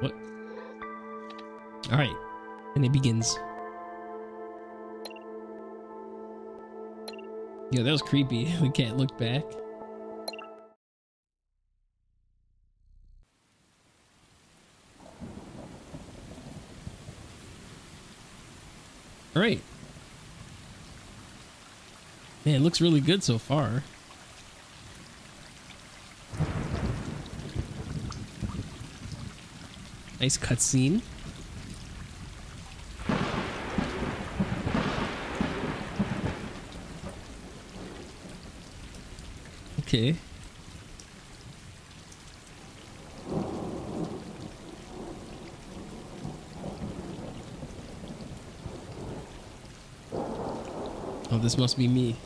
What? All right, and it begins. Yeah, that was creepy. We can't look back. All right. Man, it looks really good so far. Nice cutscene. Okay. Oh, this must be me.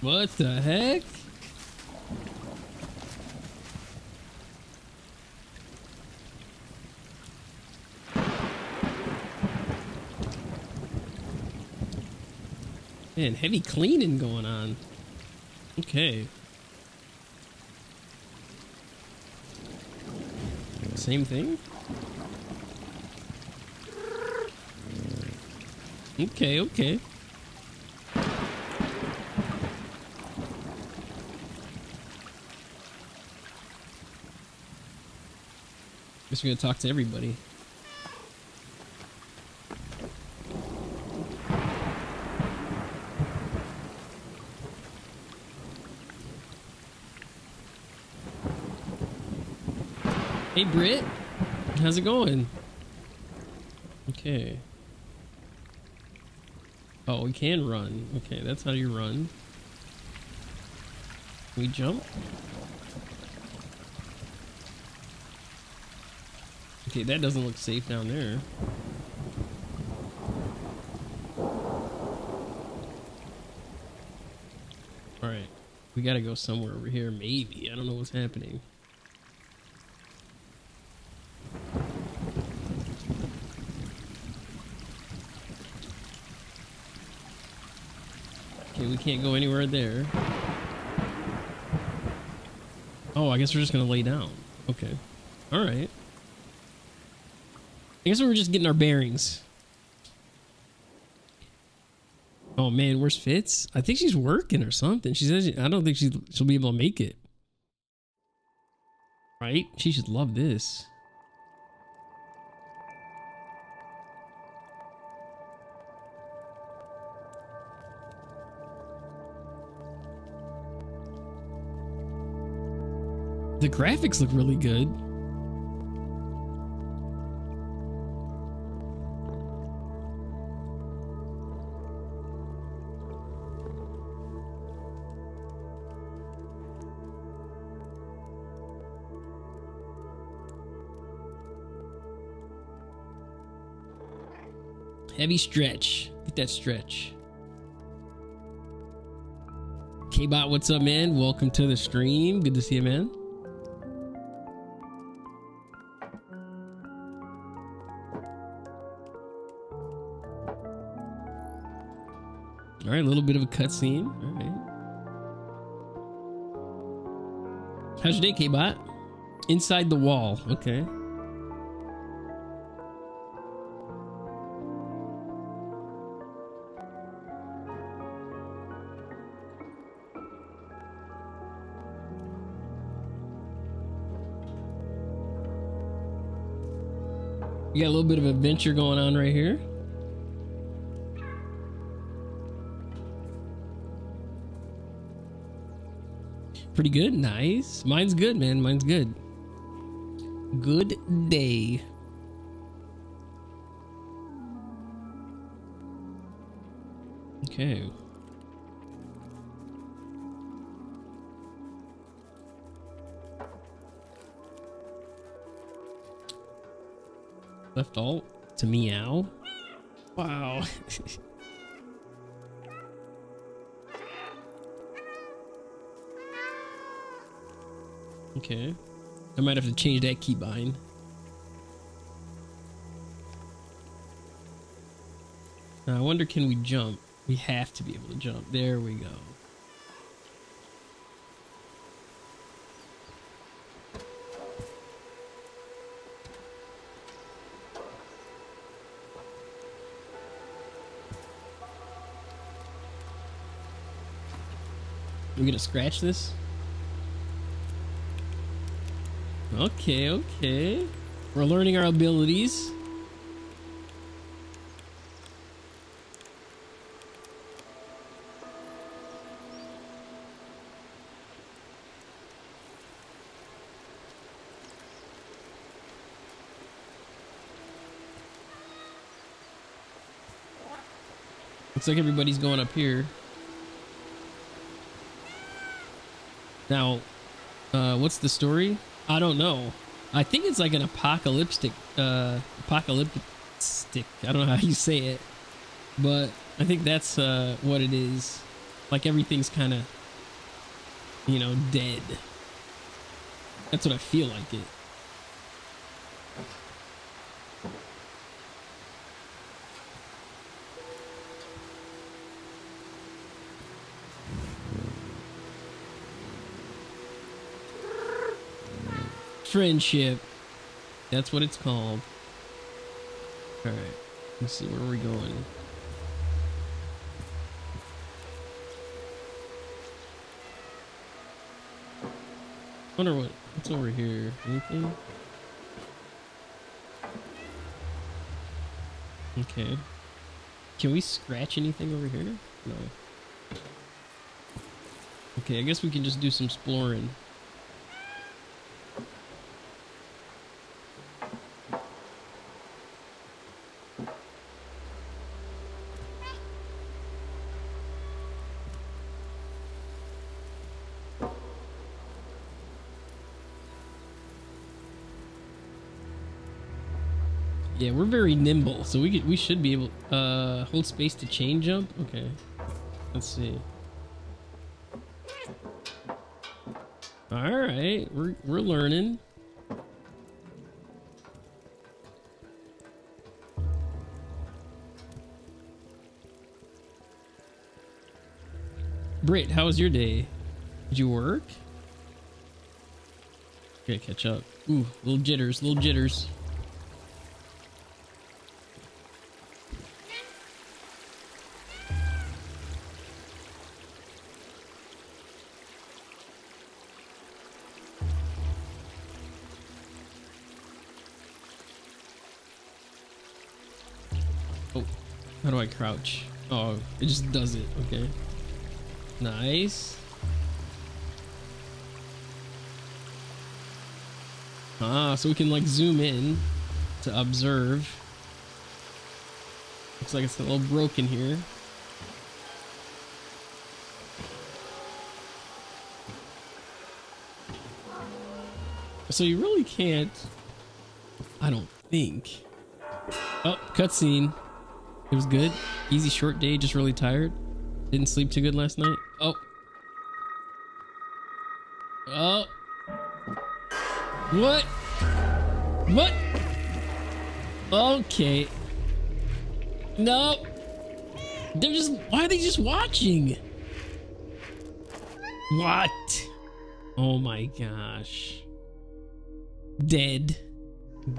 What the heck? Man, heavy cleaning going on. Okay. Same thing? Okay, okay. Guess we're gonna talk to everybody. Hey Britt, how's it going? Okay. Oh, we can run. Okay, that's how you run. We jump? Okay, that doesn't look safe down there. Alright. We gotta go somewhere over here, maybe. I don't know what's happening. Okay, we can't go anywhere there. Oh, I guess we're just gonna lay down. Okay. Alright. I guess we were just getting our bearings. Oh man, where's Fitz? I think she's working or something. She says I don't think she she'll be able to make it. Right? She should love this. The graphics look really good. Heavy stretch. Get that stretch. K-Bot, what's up, man? Welcome to the stream. Good to see you, man. All right, a little bit of a cutscene. All right. How's your day, K-Bot? Inside the wall. Okay. Bit of adventure going on right here. Pretty good. Nice. Mine's good, man. Mine's good. Good day. Okay. Left alt to meow. Wow. okay. I might have to change that keybind. Now I wonder, can we jump? We have to be able to jump. There we go. Gonna scratch this? Okay, okay. We're learning our abilities. Looks like everybody's going up here. Now, uh, what's the story? I don't know. I think it's like an apocalyptic, uh, apocalyptic. I don't know how you say it, but I think that's uh, what it is. Like everything's kind of, you know, dead. That's what I feel like it. Friendship. That's what it's called. Alright. Let's see, where we're we going? wonder what what's over here. Anything? Okay. Can we scratch anything over here? No. Okay, I guess we can just do some exploring. Yeah, we're very nimble, so we could, we should be able uh hold space to chain jump. Okay, let's see. All right, we're we're learning. Britt, how was your day? Did you work? Okay, catch up. Ooh, little jitters, little jitters. Crouch? Oh, it just does it. Okay. Nice. Ah, so we can like zoom in to observe. Looks like it's a little broken here. So you really can't, I don't think. Oh, cutscene. It was good. Easy short day, just really tired. Didn't sleep too good last night. Oh. Oh. What? What? Okay. No. They're just, why are they just watching? What? Oh my gosh. Dead.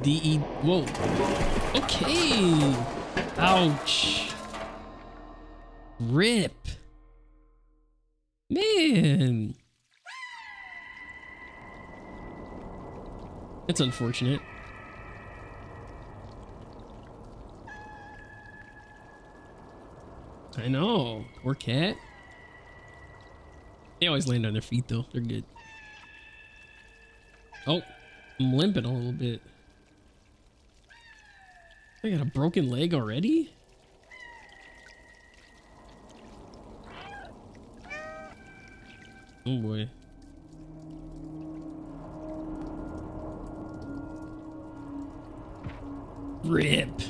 D-E, whoa. Okay. Ouch. Rip. Man. It's unfortunate. I know. Poor cat. They always land on their feet though. They're good. Oh, I'm limping a little bit. I got a broken leg already? Oh boy. Rip.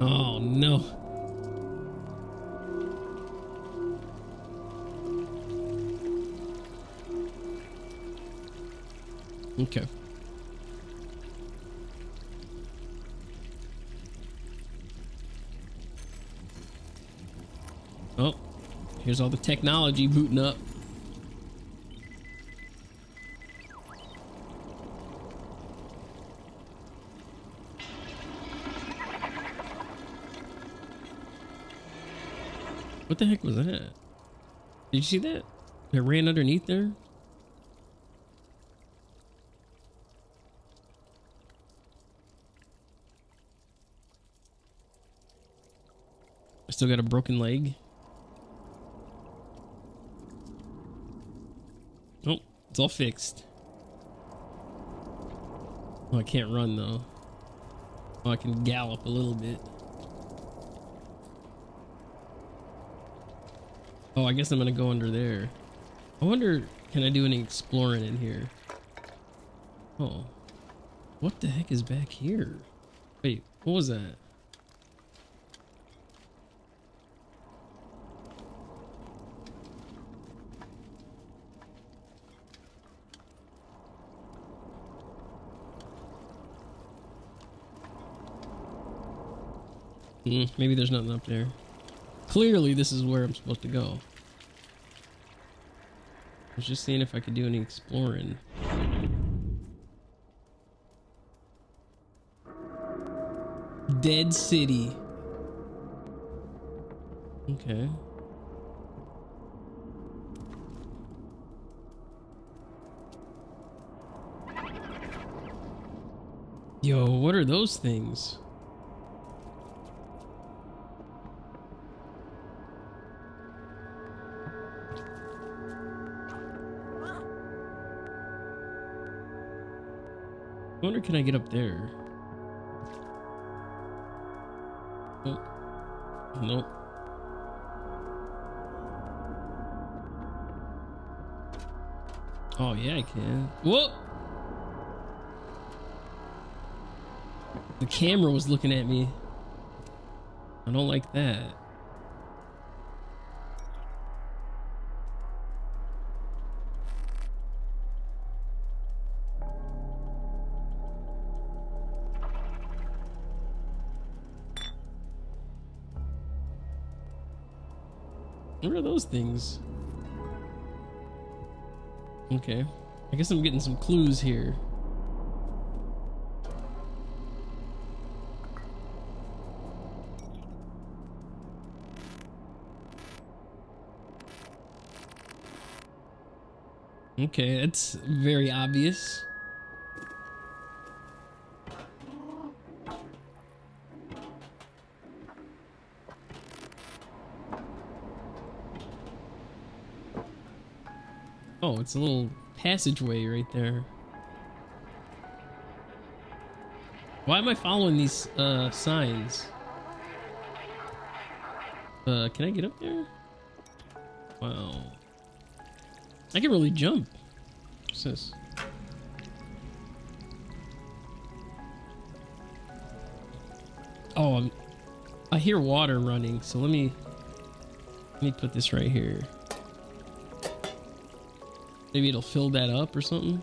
Oh no. Okay. Oh, here's all the technology booting up. What the heck was that? Did you see that? It ran underneath there? I still got a broken leg. Oh, it's all fixed. Oh, I can't run though. Oh, I can gallop a little bit. Oh, I guess I'm gonna go under there. I wonder, can I do any exploring in here? Oh. What the heck is back here? Wait, what was that? Hmm, maybe there's nothing up there. Clearly, this is where I'm supposed to go. I was just seeing if I could do any exploring. Dead City. Okay. Yo, what are those things? Can I get up there? Oh. Nope. Oh yeah, I can. Whoa! The camera was looking at me. I don't like that. Those things? Okay. I guess I'm getting some clues here. Okay, that's very obvious. Oh, it's a little passageway right there. Why am I following these uh, signs? Uh, can I get up there? Wow. I can really jump. What's this? Oh, I'm, I hear water running, so let me let me put this right here. Maybe it'll fill that up or something.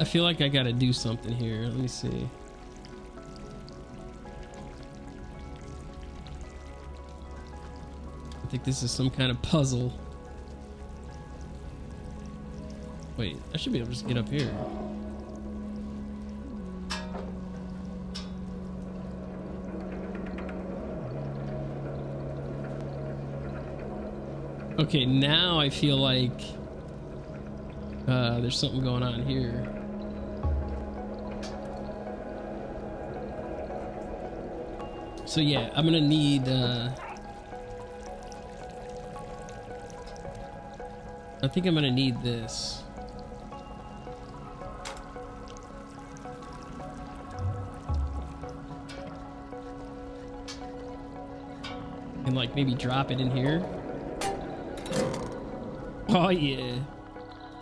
I feel like I gotta do something here. Let me see. I think this is some kind of puzzle. Wait, I should be able to just get up here. Okay, now I feel like uh, there's something going on here. So yeah, I'm gonna need uh, I think I'm gonna need this. And like maybe drop it in here. Oh yeah.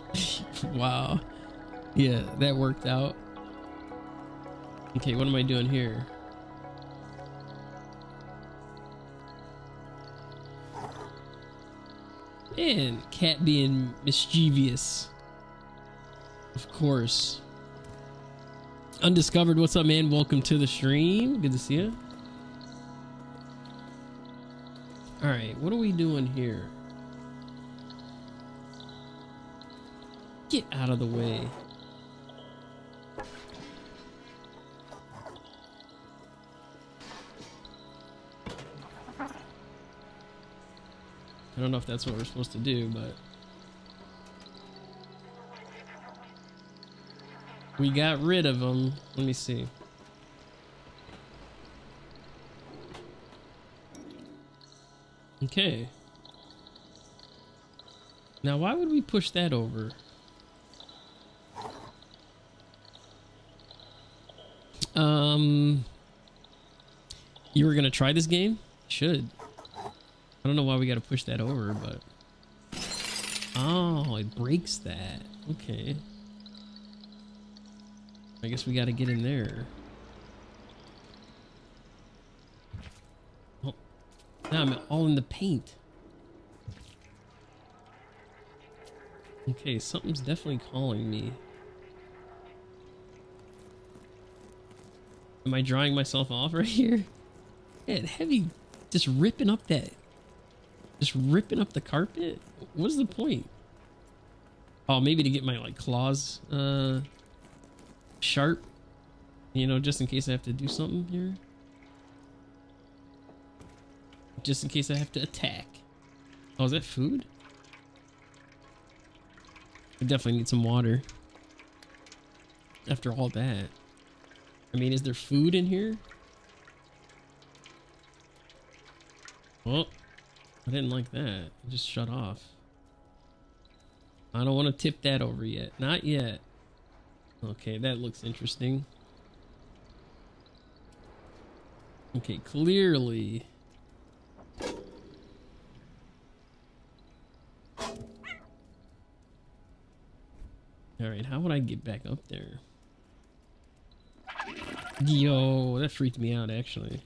wow. Yeah, that worked out. Okay, what am I doing here? And cat being mischievous. Of course. Undiscovered, what's up, man? Welcome to the stream. Good to see you. All right, what are we doing here? Get out of the way. I don't know if that's what we're supposed to do, but... We got rid of them. Let me see. Okay. Now, why would we push that over? Um, you were gonna try this game? Should. I don't know why we gotta push that over, but. Oh, it breaks that. Okay. I guess we gotta get in there. Oh, now I'm all in the paint. Okay, something's definitely calling me. Am I drawing myself off right here? Yeah, heavy, just ripping up that, just ripping up the carpet. What's the point? Oh, maybe to get my like claws uh, sharp, you know, just in case I have to do something here. Just in case I have to attack. Oh, is that food? I definitely need some water. After all that. I mean, is there food in here? Well, I didn't like that. It just shut off. I don't want to tip that over yet. Not yet. Okay, that looks interesting. Okay, clearly... Alright, how would I get back up there? Yo, that freaked me out actually.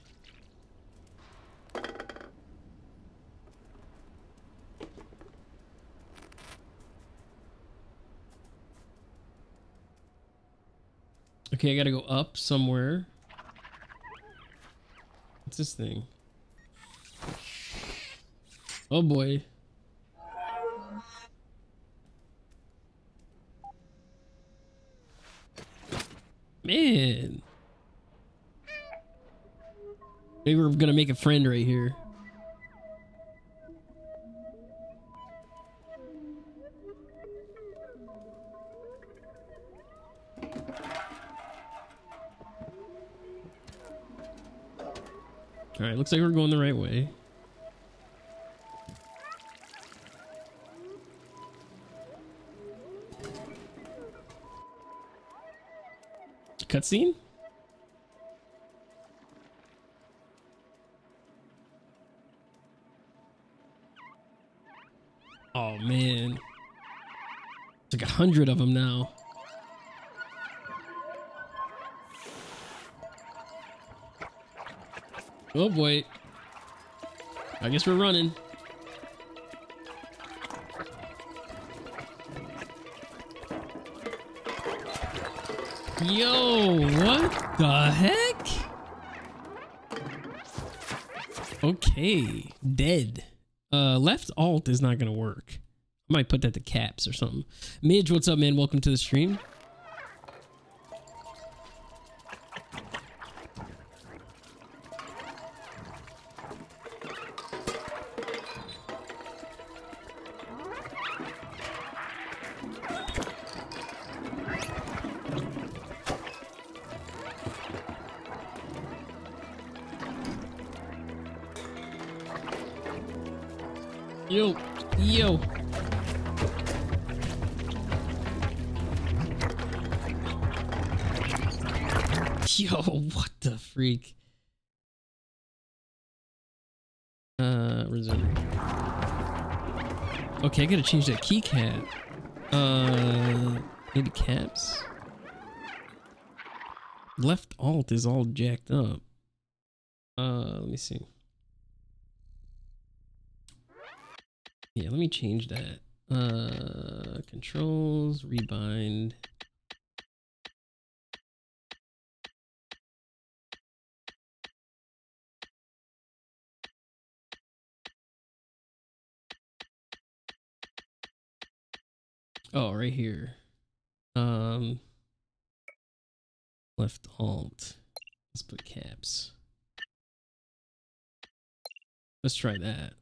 Okay, I gotta go up somewhere. What's this thing? Oh boy. Man. Maybe we're gonna make a friend right here. Looks like we're going the right way. Cutscene? Oh man. It's like a hundred of them now. Oh boy. I guess we're running. Yo, what the heck? Okay, dead. Uh, left alt is not gonna work. I might put that to caps or something. Midge, what's up, man? Welcome to the stream. Gotta change that keycap. Uh, maybe caps? Left alt is all jacked up. Uh, let me see. Yeah, let me change that. Uh, controls, rebind. Oh, right here. Um, left alt. Let's put caps. Let's try that.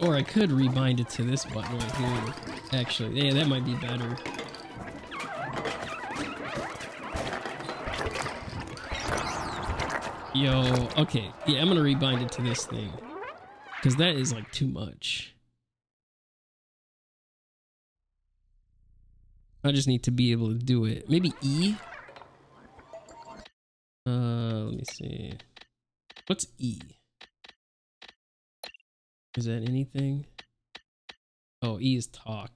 Or I could rebind it to this button right here. Actually, yeah, that might be better. Yo, okay. Yeah, I'm gonna rebind it to this thing. Because that is like too much. I just need to be able to do it. Maybe E? Uh, let me see. What's E? Is that anything? Oh, E is talk.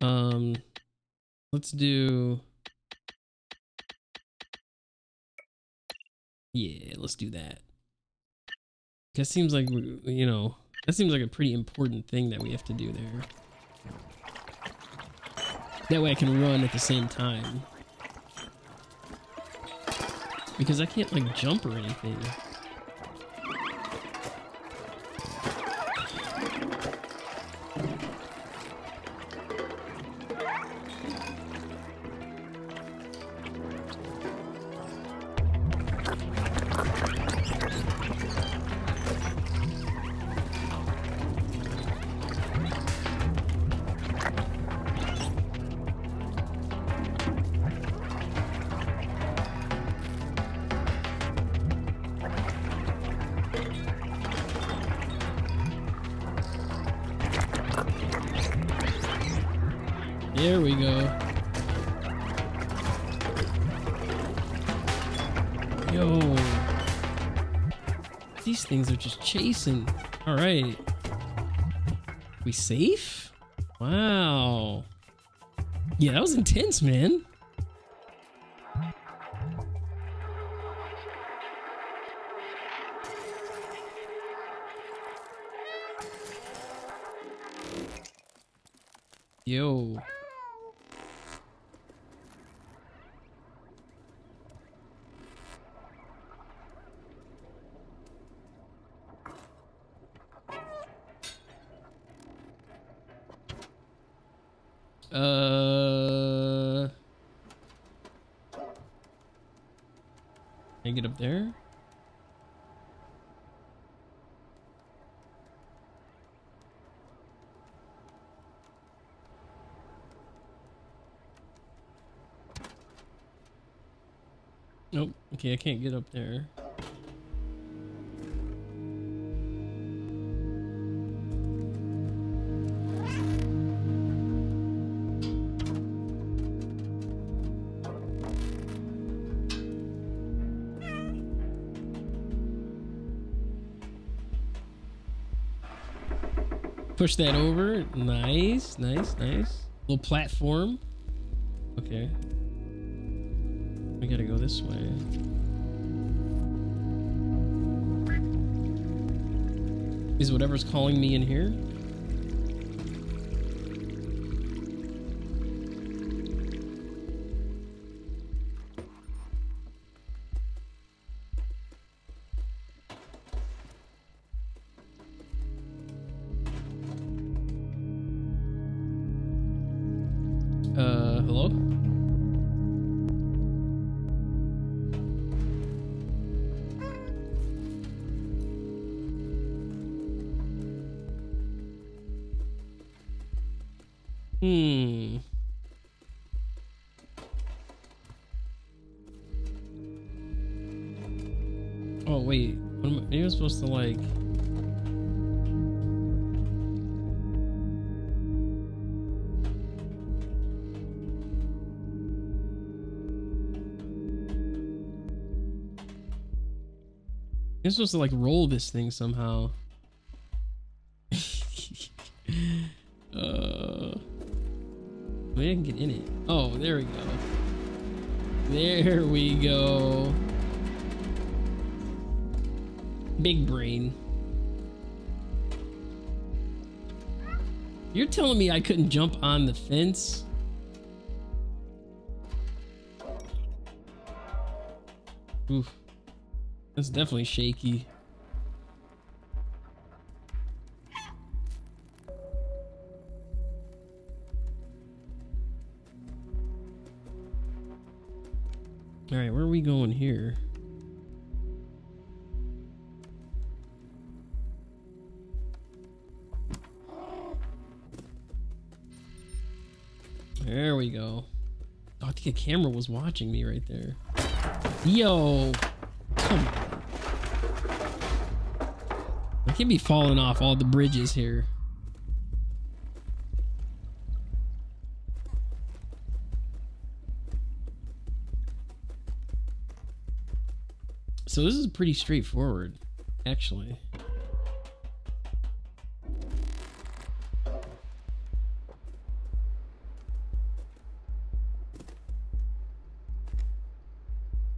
Um, let's do... Yeah, let's do that. That seems like, you know, that seems like a pretty important thing that we have to do there. That way I can run at the same time. Because I can't, like, jump or anything. Chasing. All right. We safe? Wow. Yeah, that was intense, man. Yo. Uh, can I get up there? Nope. Okay, I can't get up there. Push that over. Nice, nice, nice. Little platform. Okay. We gotta go this way. Is whatever's calling me in here? I'm supposed to like roll this thing somehow. uh, maybe I can get in it. Oh, there we go. There we go. Big brain. You're telling me I couldn't jump on the fence? It's definitely shaky. All right, where are we going here? There we go. Oh, I think a camera was watching me right there. Yo, come on. Can't be falling off all the bridges here. So this is pretty straightforward, actually.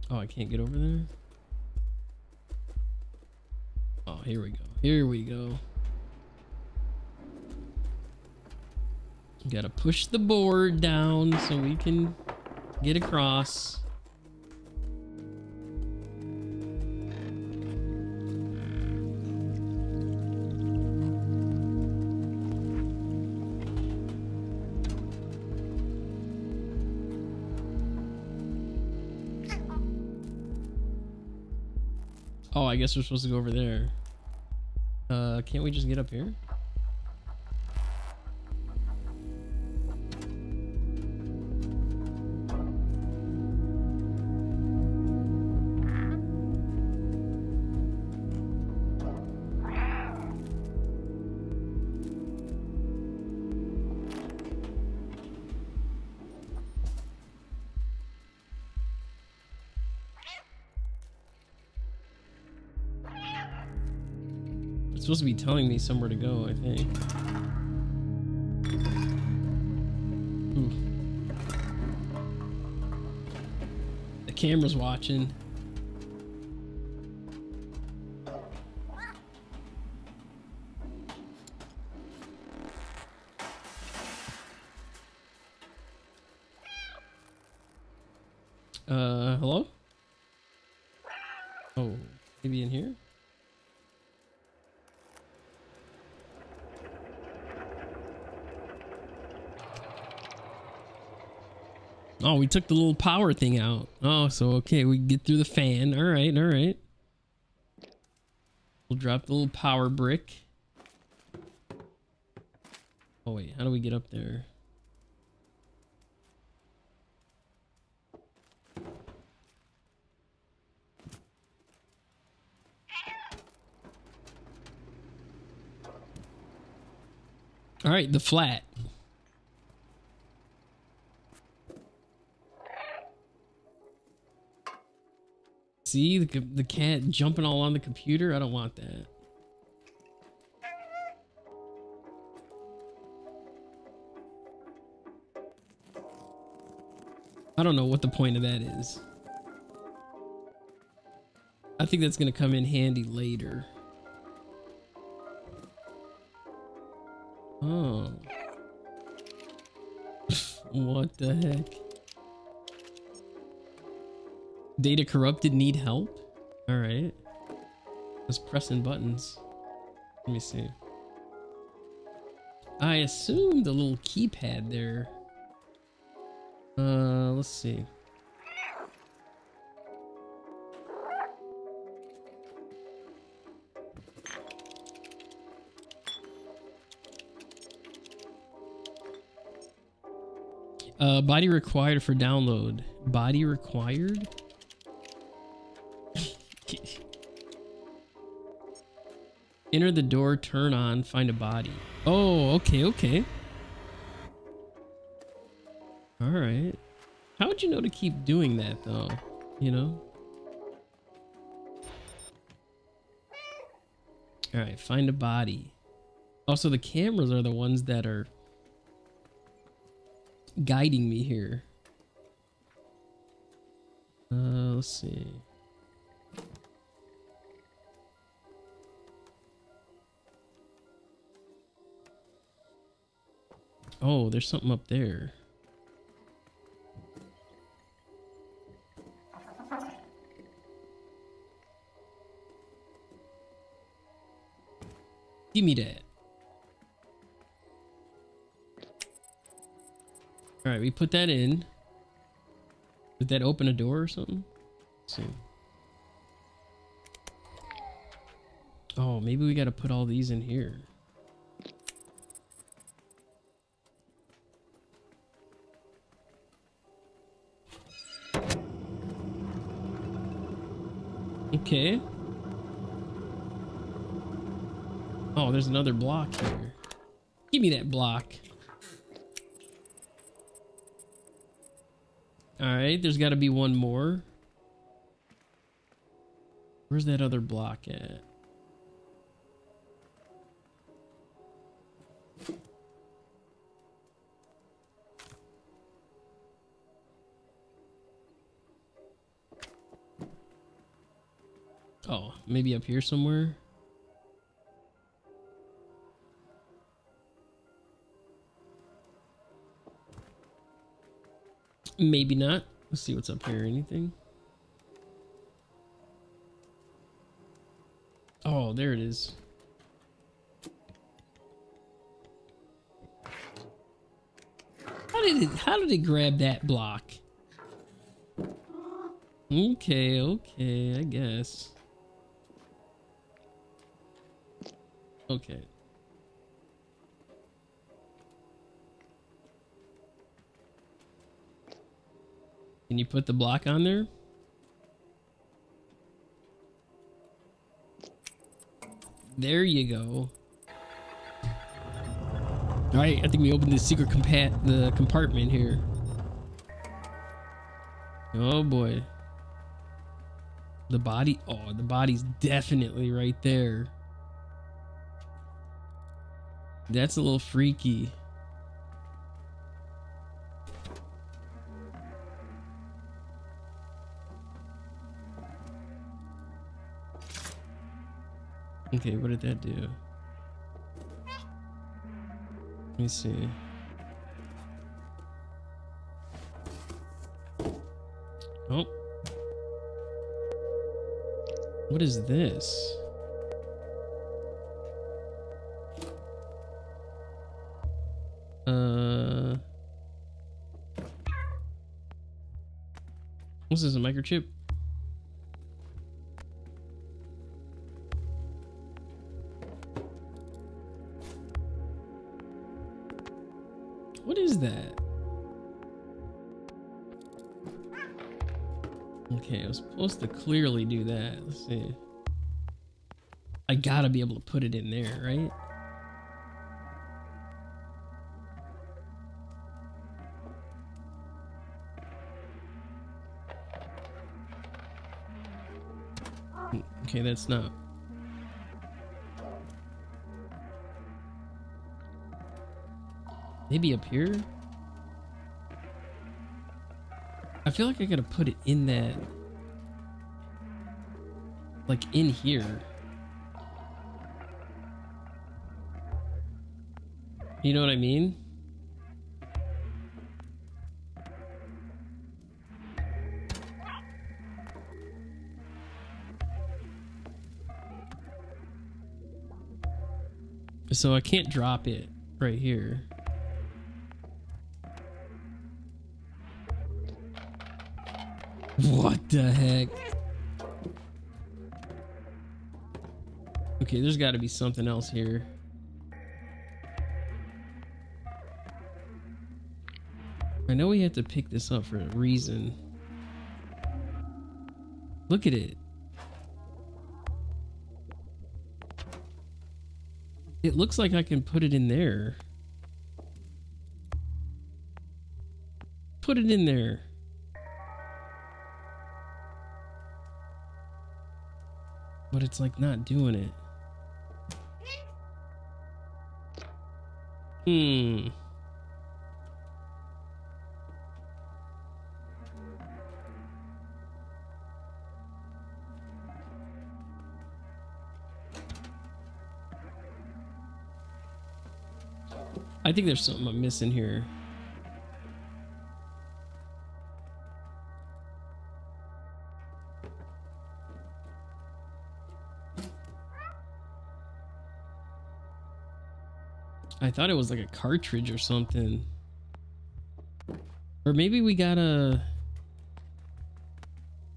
Oh, I can't get over there? Oh, here we go. Here we go. Gotta push the board down so we can get across. Oh, I guess we're supposed to go over there. Uh, can't we just get up here? Supposed to be telling me somewhere to go, I think. Ooh. The camera's watching. Took the little power thing out. Oh, so okay, we get through the fan. All right, all right. We'll drop the little power brick. Oh wait, how do we get up there? All right, the flat. See the, the cat jumping all on the computer? I don't want that. I don't know what the point of that is. I think that's going to come in handy later. Oh. what the heck? Data corrupted, need help? Alright. Just pressing buttons. Let me see. I assume the little keypad there. Uh, let's see. Uh, body required for download. Body required? Enter the door, turn on, find a body. Oh, okay, okay. All right. How would you know to keep doing that though? You know? All right, find a body. Also, the cameras are the ones that are guiding me here. Uh, let's see. Oh, there's something up there. Give me that. All right, we put that in. Did that open a door or something? Let's see. Oh, maybe we got to put all these in here. Okay. Oh, there's another block here. Give me that block. Alright, there's got to be one more. Where's that other block at? Maybe up here somewhere? Maybe not. Let's see what's up here. Anything? Oh, there it is. How did it how did it grab that block? Okay, okay, I guess. Okay. Can you put the block on there? There you go. All right, I think we opened the secret compat the compartment here. Oh boy. The body, oh, the body's definitely right there. That's a little freaky. Okay, what did that do? Let me see. Oh. What is this? Uh. This is a microchip. What is that? Okay, I was supposed to clearly do that. Let's see. I gotta be able to put it in there, right? Okay, that's not. Maybe up here? I feel like I gotta put it in that. Like in here. You know what I mean? So I can't drop it right here. What the heck? Okay, there's got to be something else here. I know we had to pick this up for a reason. Look at it. It looks like I can put it in there. Put it in there. But it's like not doing it. Hmm. I think there's something I'm missing here. I thought it was like a cartridge or something. Or maybe we gotta...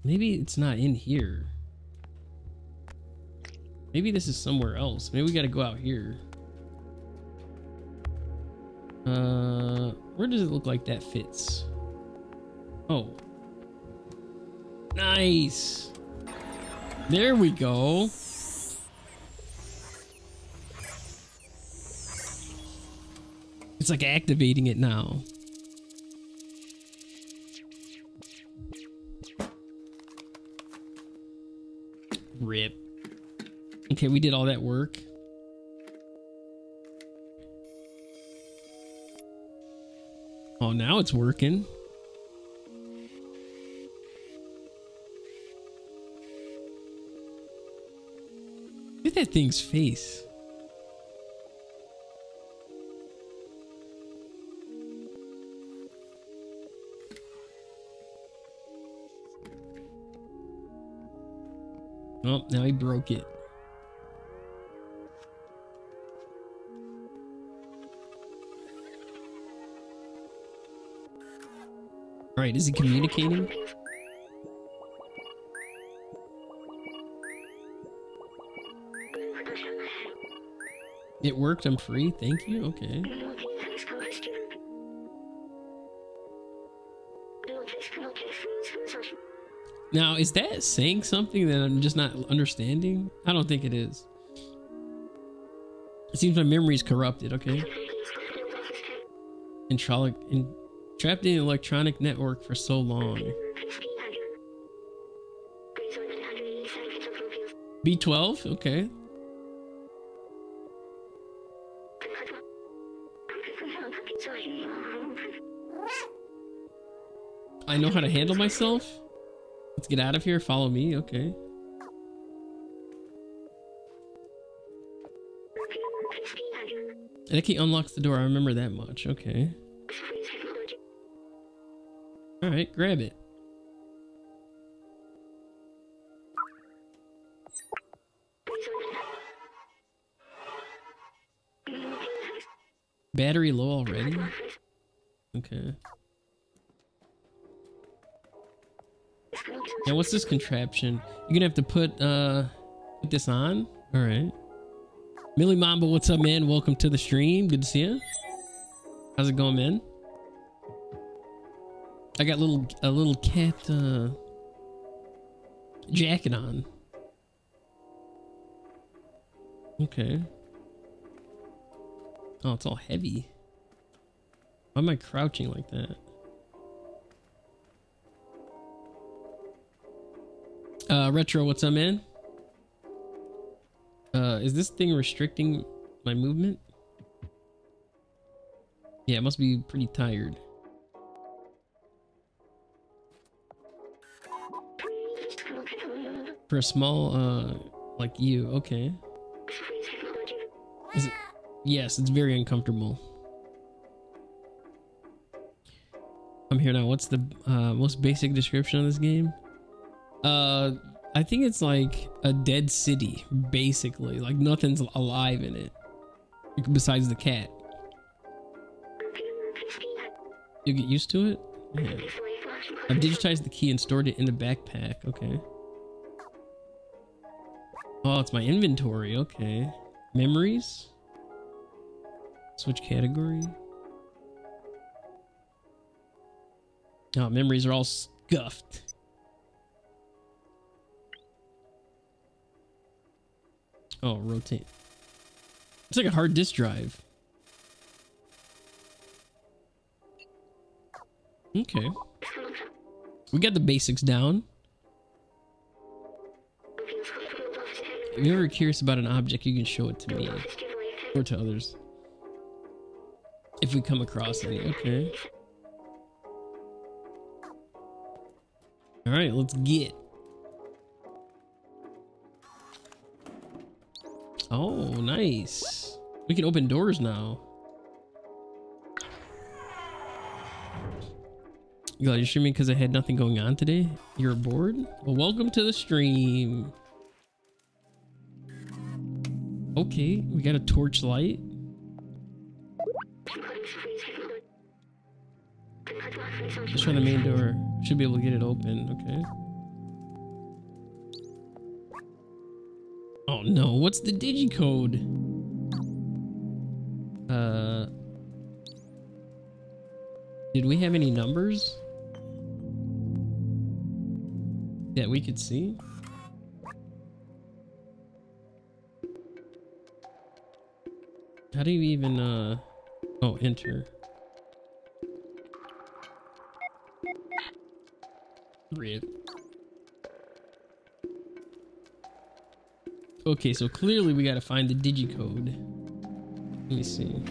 Maybe it's not in here. Maybe this is somewhere else. Maybe we gotta go out here. Uh, where does it look like that fits? Oh. Nice. There we go. It's like activating it now. Rip. Okay, we did all that work. Oh, now it's working. Look at that thing's face. Oh, now he broke it. All right, is he communicating? It worked. I'm free. Thank you. Okay. Now, is that saying something that I'm just not understanding? I don't think it is. It seems my memory is corrupted, okay? Introlic, in, trapped in an electronic network for so long. B12? Okay. I know how to handle myself? Let's get out of here. Follow me. Okay. And key unlocks the door. I remember that much. Okay. All right, grab it. Battery low already? Okay. Now what's this contraption? You're gonna have to put uh put this on? Alright. Millie Mamba, what's up, man? Welcome to the stream. Good to see you. How's it going, man? I got little a little cat uh jacket on. Okay. Oh, it's all heavy. Why am I crouching like that? Uh, Retro, what's up, man? Uh, is this thing restricting my movement? Yeah, it must be pretty tired. For a small, uh, like you, okay. It? Yes, it's very uncomfortable. I'm here now. What's the uh, most basic description of this game? Uh, I think it's like a dead city, basically. Like nothing's alive in it, besides the cat. You get used to it. Yeah. I've digitized the key and stored it in the backpack. Okay. Oh, it's my inventory. Okay. Memories. Switch category. Oh, memories are all scuffed. Oh, rotate. It's like a hard disk drive. Okay. We got the basics down. If you're ever curious about an object, you can show it to me or to others. If we come across any, okay. All right, let's get. Oh, nice. We can open doors now. You you're streaming because I had nothing going on today? You're bored? Well, welcome to the stream. Okay, we got a torch light. Let's try the main door. Should be able to get it open. Okay. Oh no, what's the digicode? Uh. Did we have any numbers? That we could see? How do you even, uh, oh, enter. Rip. Okay, so clearly we gotta find the digicode. Let me see.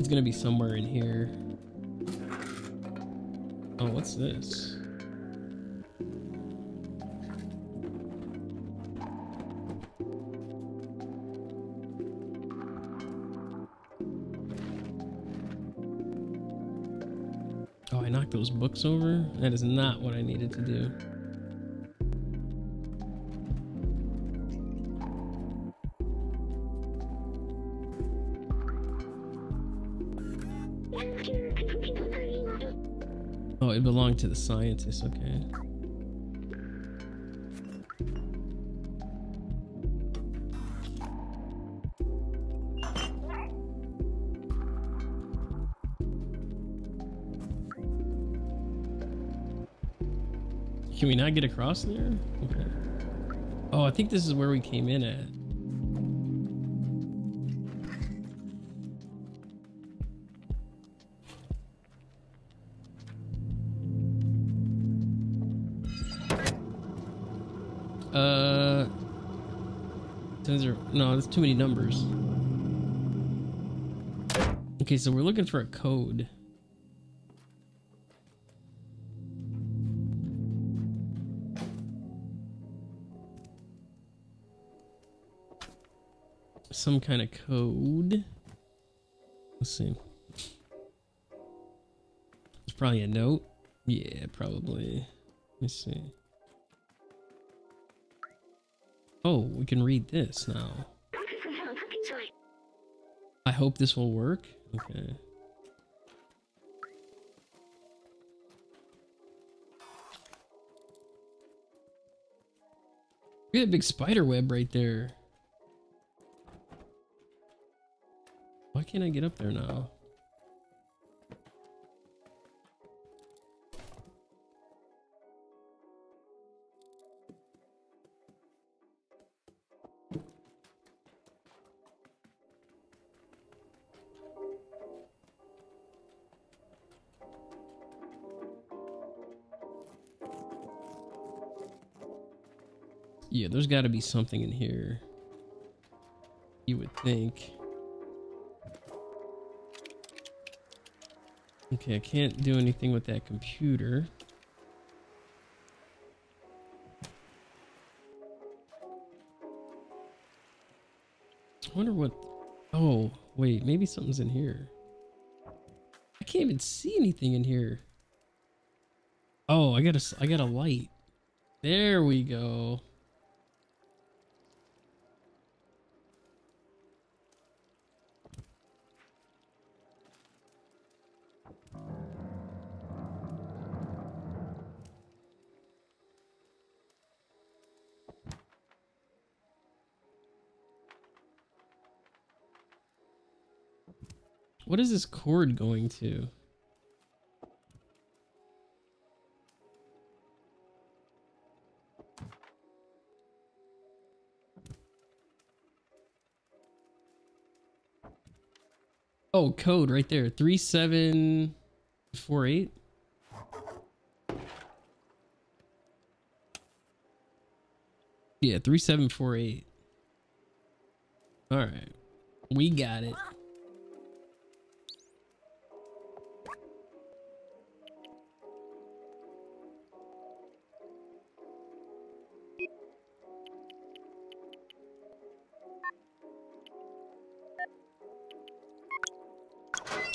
It's gonna be somewhere in here. Oh, what's this? Those books over? That is not what I needed to do. Oh, it belonged to the scientist, okay. Can I get across there? Okay. Oh, I think this is where we came in at. Uh, no, there's too many numbers. Okay, so we're looking for a code. Some kind of code. Let's see. It's probably a note. Yeah, probably. Let's see. Oh, we can read this now. I hope this will work. Okay. Look at that big spider web right there. Can't I get up there now? Yeah, there's got to be something in here. You would think. Okay, I can't do anything with that computer. I wonder what... Oh, wait, maybe something's in here. I can't even see anything in here. Oh, I got a, I got a light. There we go. What is this cord going to? Oh, code right there. 3748. Yeah, 3748. All right. We got it.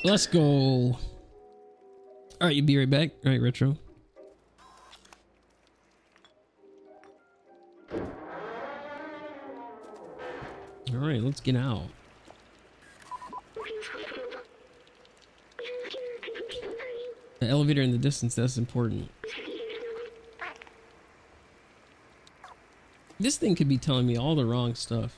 Let's go. All right, you'll be right back. All right, Retro. All right, let's get out. The elevator in the distance, that's important. This thing could be telling me all the wrong stuff.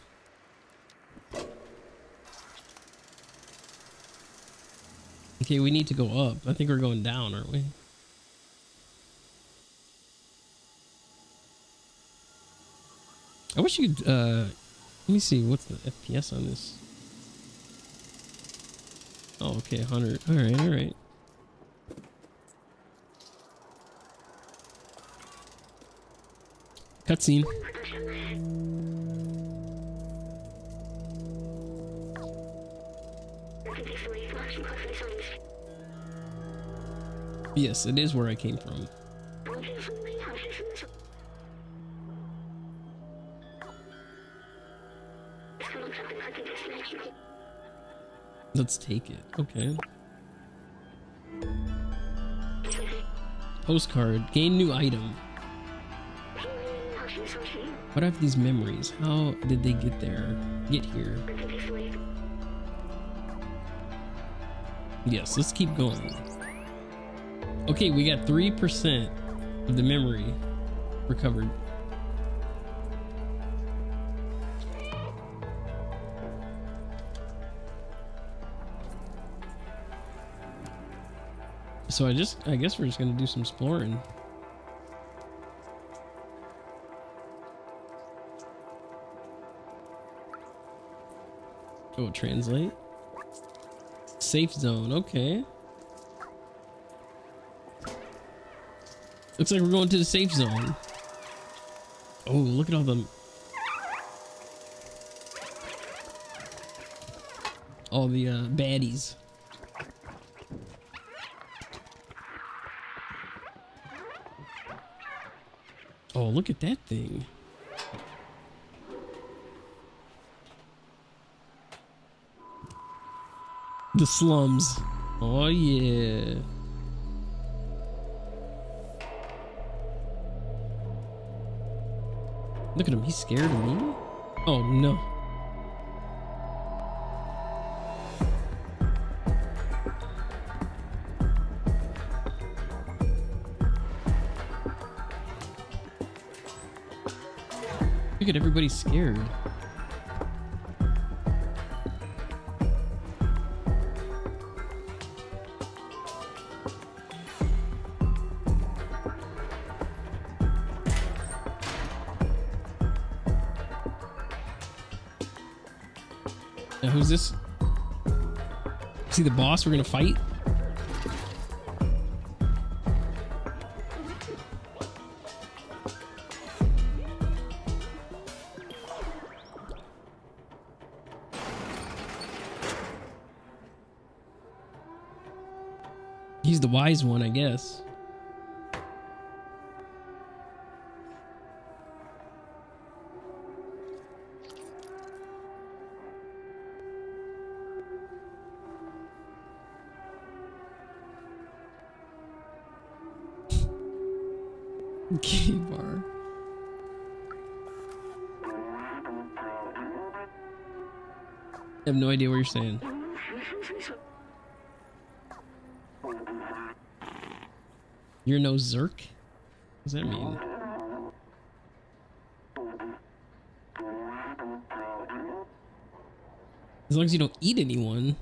Okay, we need to go up. I think we're going down, aren't we? I wish you could, uh, let me see, what's the FPS on this? Oh, okay, 100. Alright, alright. Cutscene. Yes, it is where I came from. Let's take it. Okay. Postcard. Gain new item. What have these memories? How did they get there? Get here? Yes, let's keep going. Okay, we got 3% of the memory recovered. So I just, I guess we're just gonna do some exploring. Oh, translate. Safe zone, okay. Looks like we're going to the safe zone. Oh, look at all them. All the uh, baddies. Oh, look at that thing. The slums. Oh, yeah. Look at him. He's scared of me. Oh, no. Look at everybody scared. See the boss we're gonna fight? He's the wise one, I guess. You're no Zurk? What does that mean? As long as you don't eat anyone.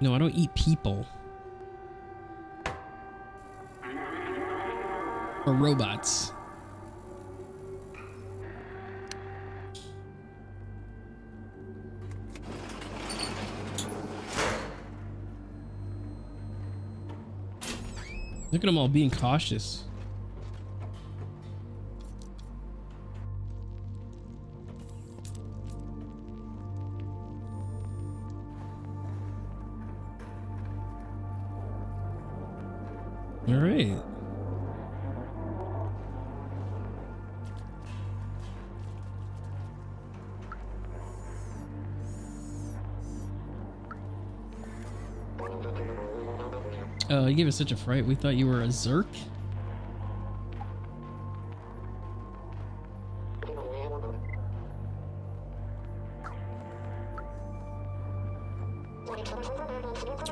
No, I don't eat people. Robots. Look at them all being cautious. such a fright. We thought you were a Zurk.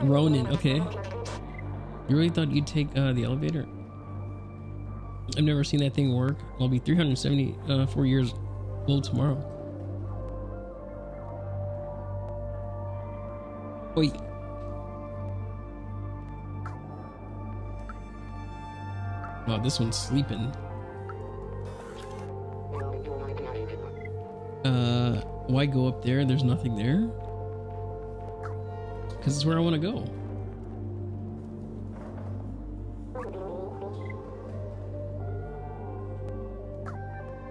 Ronin, okay. You really thought you'd take uh, the elevator? I've never seen that thing work. I'll be 374 uh, years old tomorrow. Wait, this one's sleeping. Uh, why go up there? There's nothing there. Because it's where I want to go.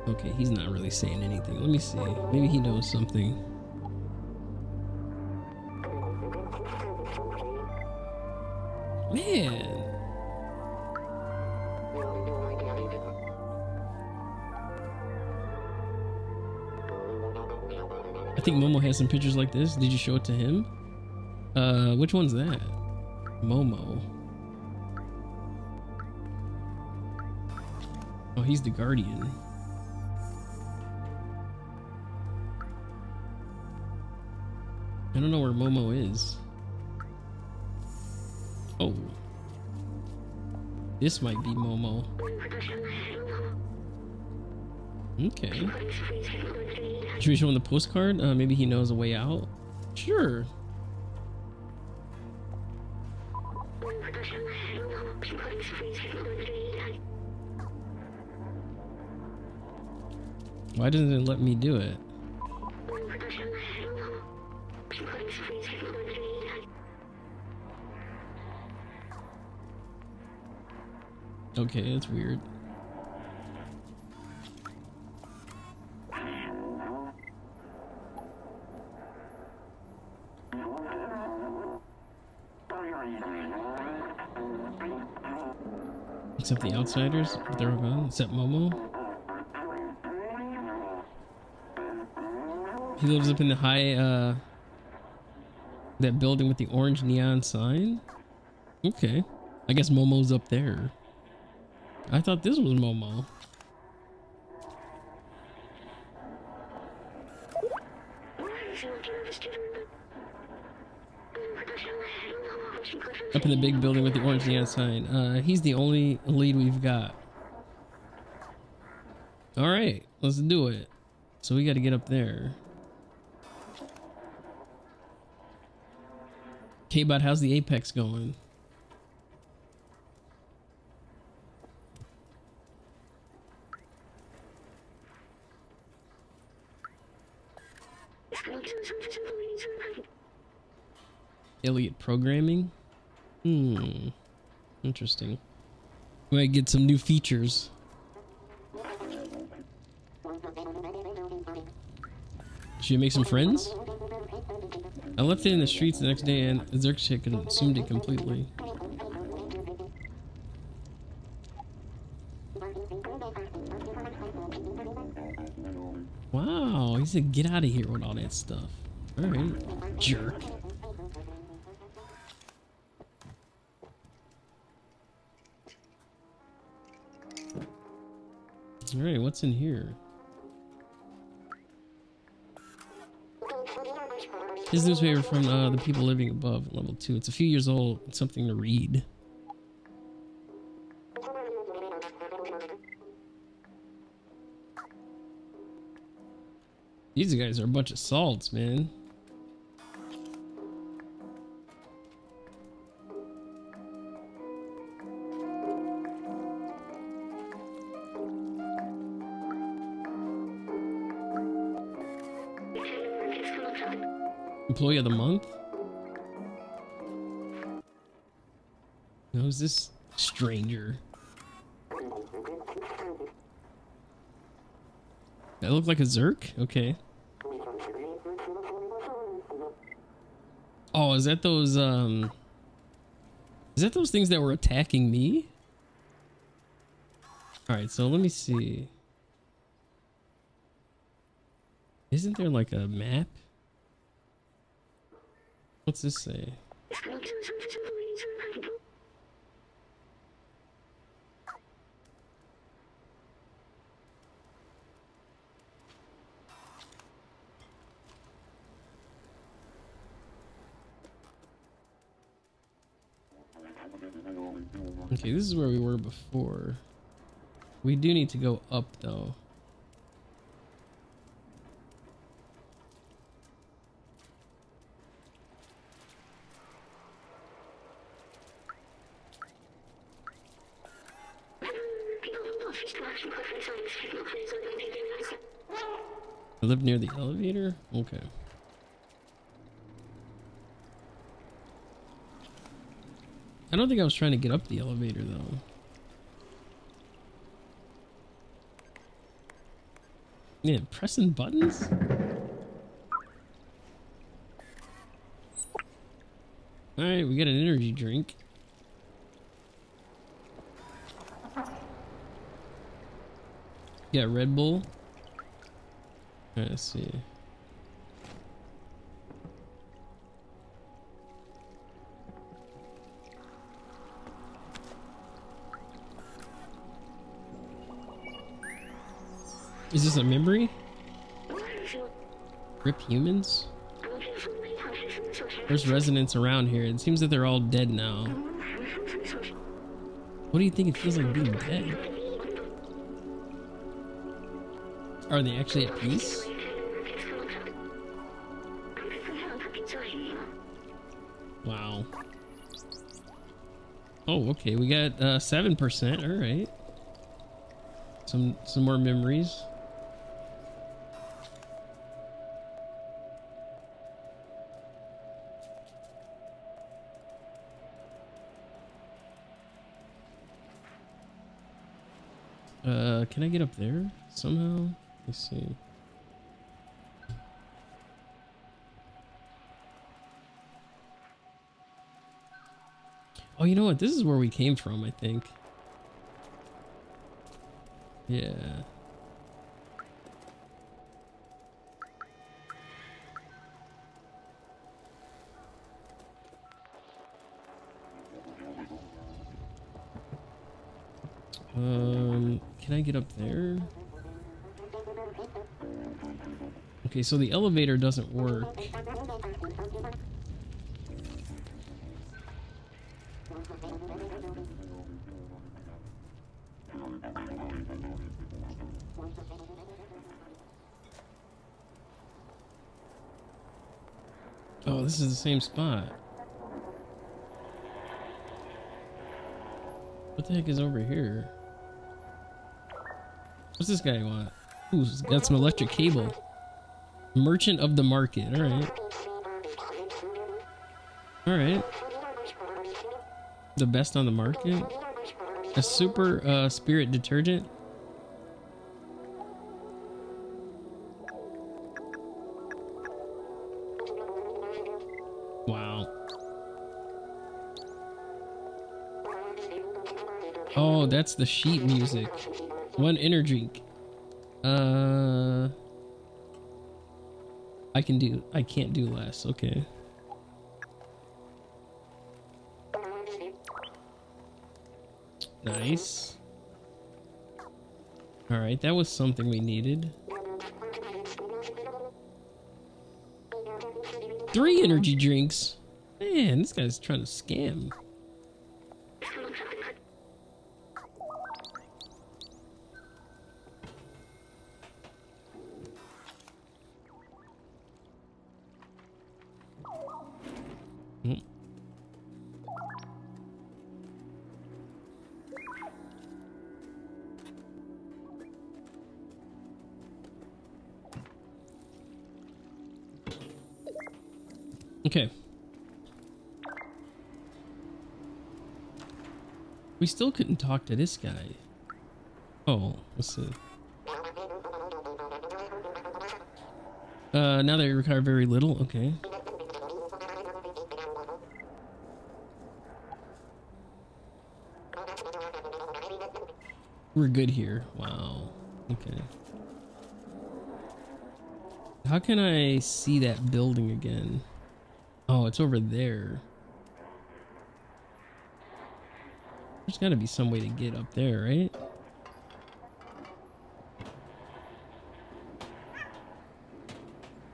Okay, he's not really saying anything. Let me see. Maybe he knows something. I think Momo has some pictures like this. Did you show it to him? Uh, which one's that? Momo. Oh, he's the guardian. I don't know where Momo is. Oh. This might be Momo. Okay. Should we show him the postcard? Uh, maybe he knows a way out? Sure. Why doesn't it let me do it? Okay, that's weird. Except the outsiders, but they're all gone. Except Momo. He lives up in the high, uh, that building with the orange neon sign. Okay, I guess Momo's up there. I thought this was Momo. Up in the big building with the orange neon sign. Uh, he's the only lead we've got. All right, let's do it. So we got to get up there. K-Bot, how's the Apex going? Elliot programming? Hmm. Interesting. Might get some new features. Should you make some friends? I left it in the streets the next day and Xerxes consumed it completely. Wow, he said get out of here with all that stuff. Alright, jerk. Alright, what's in here? His newspaper from uh, the people living above, level 2. It's a few years old. It's something to read. These guys are a bunch of salts, man. Employee of the month? Who's this stranger? That look like a Zurk? Okay. Oh, is that those, um... Is that those things that were attacking me? Alright, so let me see. Isn't there like a map? What's this say? Okay, this is where we were before. We do need to go up though. I live near the elevator? Okay. I don't think I was trying to get up the elevator though. Yeah, pressing buttons? Alright, we got an energy drink. Yeah, Red Bull. Let's see. Is this a memory? Rip humans? There's residents around here. It seems that they're all dead now. What do you think it feels like being dead? Are they actually at peace? Wow. Oh, okay. We got uh, 7%. All right. Some some more memories. Uh, can I get up there somehow? Let's see. Oh, you know what? This is where we came from, I think. Yeah. Um, can I get up there? Okay, so the elevator doesn't work. Oh, this is the same spot. What the heck is over here? What's this guy want? Ooh, he's got some electric cable. Merchant of the market. All right. All right. The best on the market. A super uh, spirit detergent. Wow. Oh, that's the sheet music. One energy. Uh, I can do. I can't do less. Okay. Nice. All right, that was something we needed. Three energy drinks. Man, this guy's trying to scam. We still couldn't talk to this guy. Oh, let's see. Uh, now they require very little. Okay. We're good here. Wow. Okay. How can I see that building again? Oh, it's over there. There's got to be some way to get up there, right?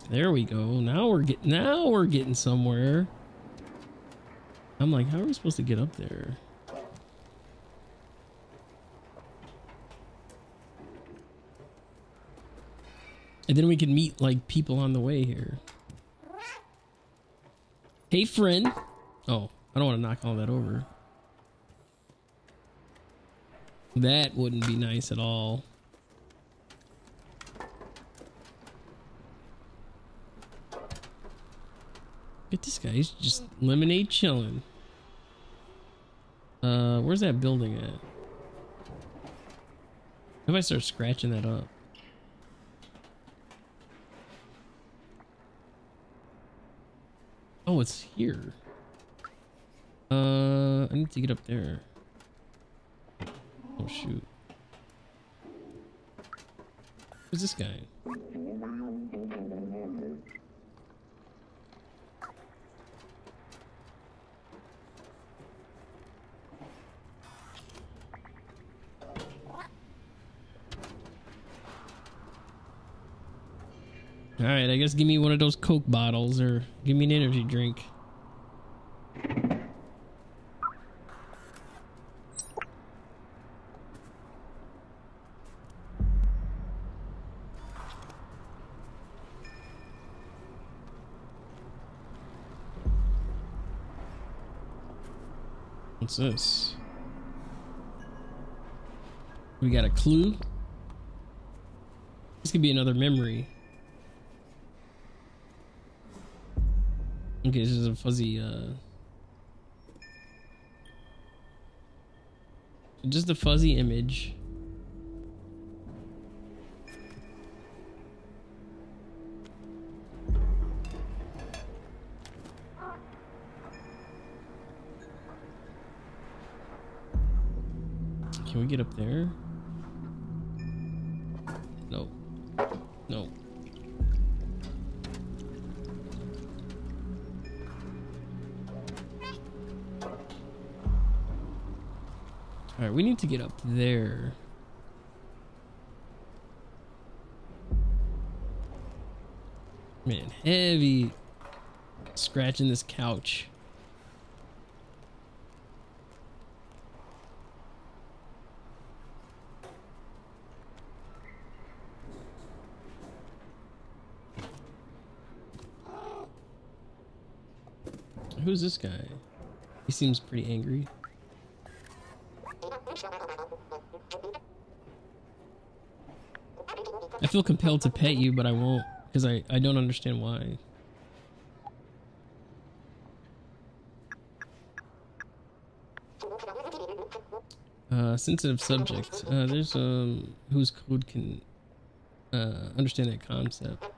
There we go. Now we're getting now we're getting somewhere. I'm like, how are we supposed to get up there? And then we can meet like people on the way here. Hey friend. Oh, I don't want to knock all that over. That wouldn't be nice at all. Get this guy. He's just lemonade chilling. Uh, where's that building at? If I start scratching that up. Oh, it's here. Uh, I need to get up there. Shoot. Who's this guy? All right, I guess give me one of those Coke bottles or give me an energy drink. What's this? We got a clue. This could be another memory. Okay, this is a fuzzy, uh... Just a fuzzy image. Get up there? No. No. Alright, we need to get up there. Man, heavy scratching this couch. Who's this guy? He seems pretty angry. I feel compelled to pet you, but I won't because I, I don't understand why. Uh, sensitive subject. Uh, there's um whose code can uh, understand that concept.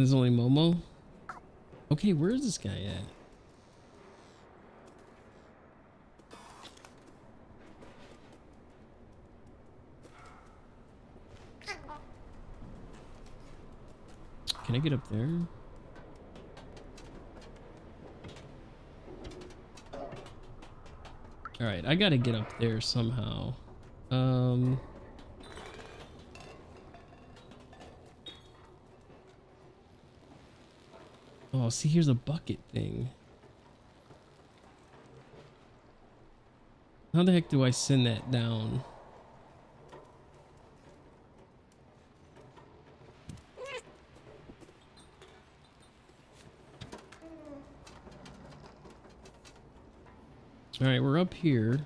There's only Momo. Okay, where is this guy at? Can I get up there? All right, I gotta get up there somehow. Um. See, here's a bucket thing. How the heck do I send that down? All right, we're up here.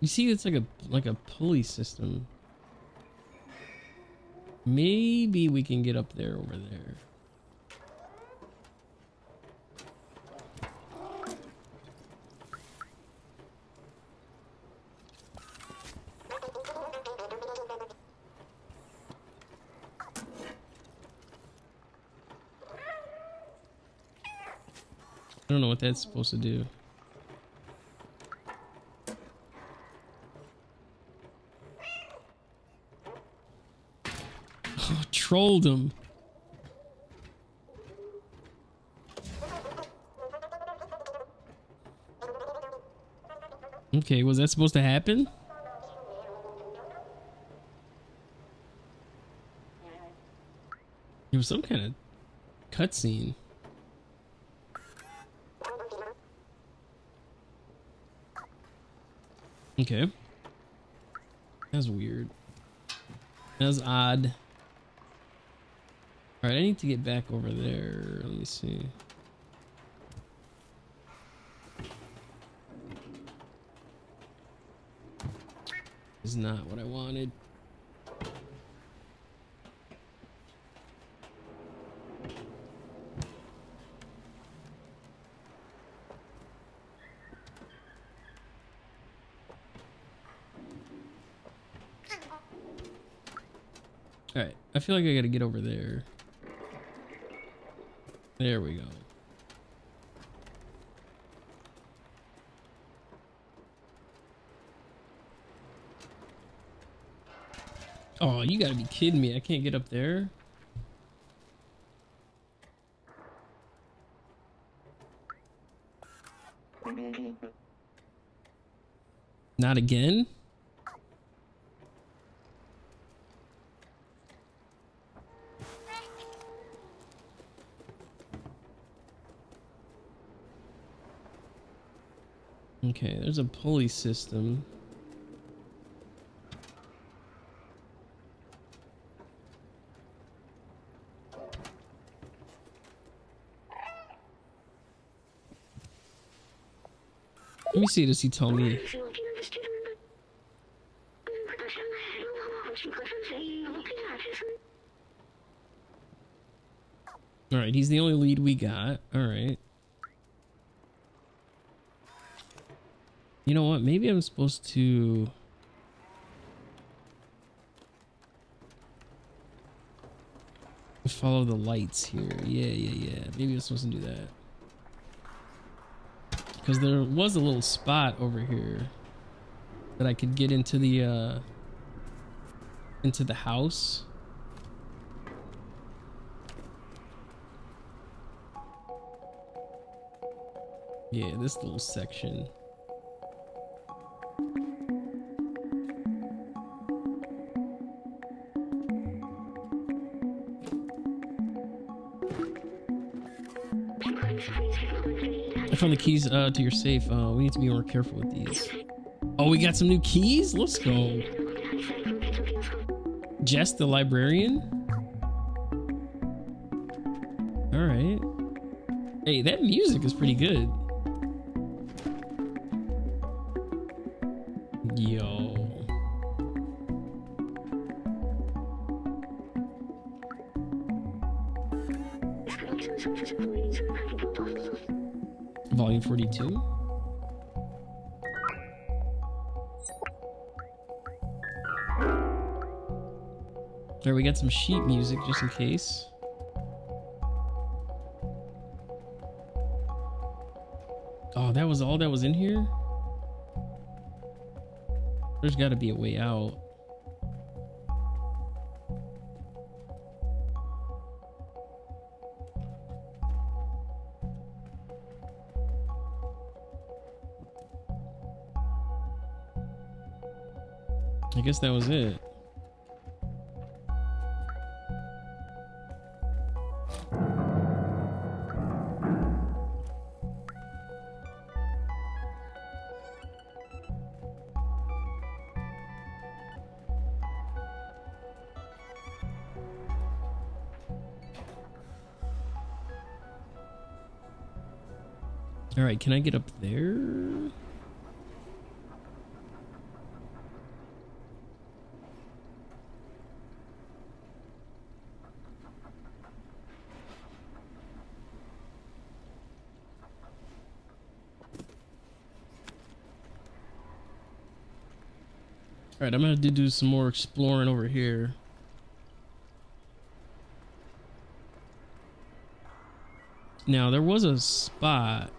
You see, it's like a like a pulley system. Maybe we can get up there over there. I don't know what that's supposed to do. trolled him. Okay, was that supposed to happen? It was some kind of cutscene. Okay. That's weird. That's odd. Alright, I need to get back over there. Let me see. Is not what I wanted. Alright, I feel like I gotta get over there. There we go. Oh, you gotta be kidding me. I can't get up there. Not again? Okay, there's a pulley system. Let me see, does he tell me? Alright, he's the only lead we got. Alright. You know what? Maybe I'm supposed to... Follow the lights here. Yeah, yeah, yeah. Maybe I'm supposed to do that. Because there was a little spot over here that I could get into the, uh, into the house. Yeah, this little section. I found the keys uh, to your safe. Uh, we need to be more careful with these. Oh, we got some new keys? Let's go. Jess the librarian? Alright. Hey, that music is pretty good. Yo. Volume 42. There, we got some sheet music just in case. Oh, that was all that was in here? There's got to be a way out. Guess that was it. All right, can I get up there? All right, I'm gonna do some more exploring over here. Now there was a spot.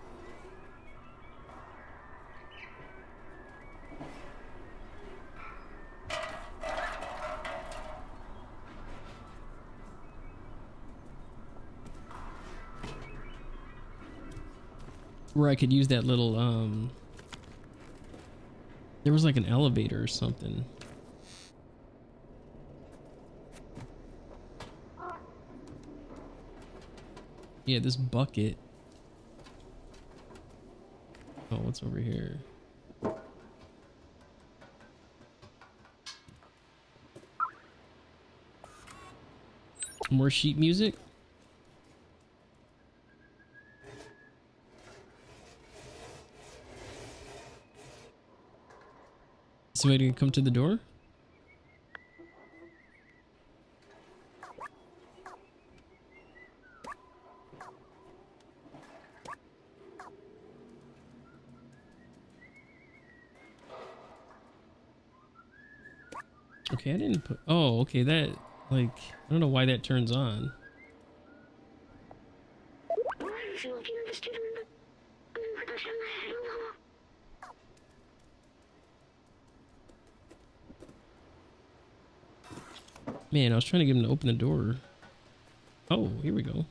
Where I could use that little um there was like an elevator or something. Yeah, this bucket. Oh, what's over here? More sheet music? Somebody come to the door? Okay, I didn't put... Oh, okay, that... Like, I don't know why that turns on. Man, I was trying to get him to open the door. Oh, here we go.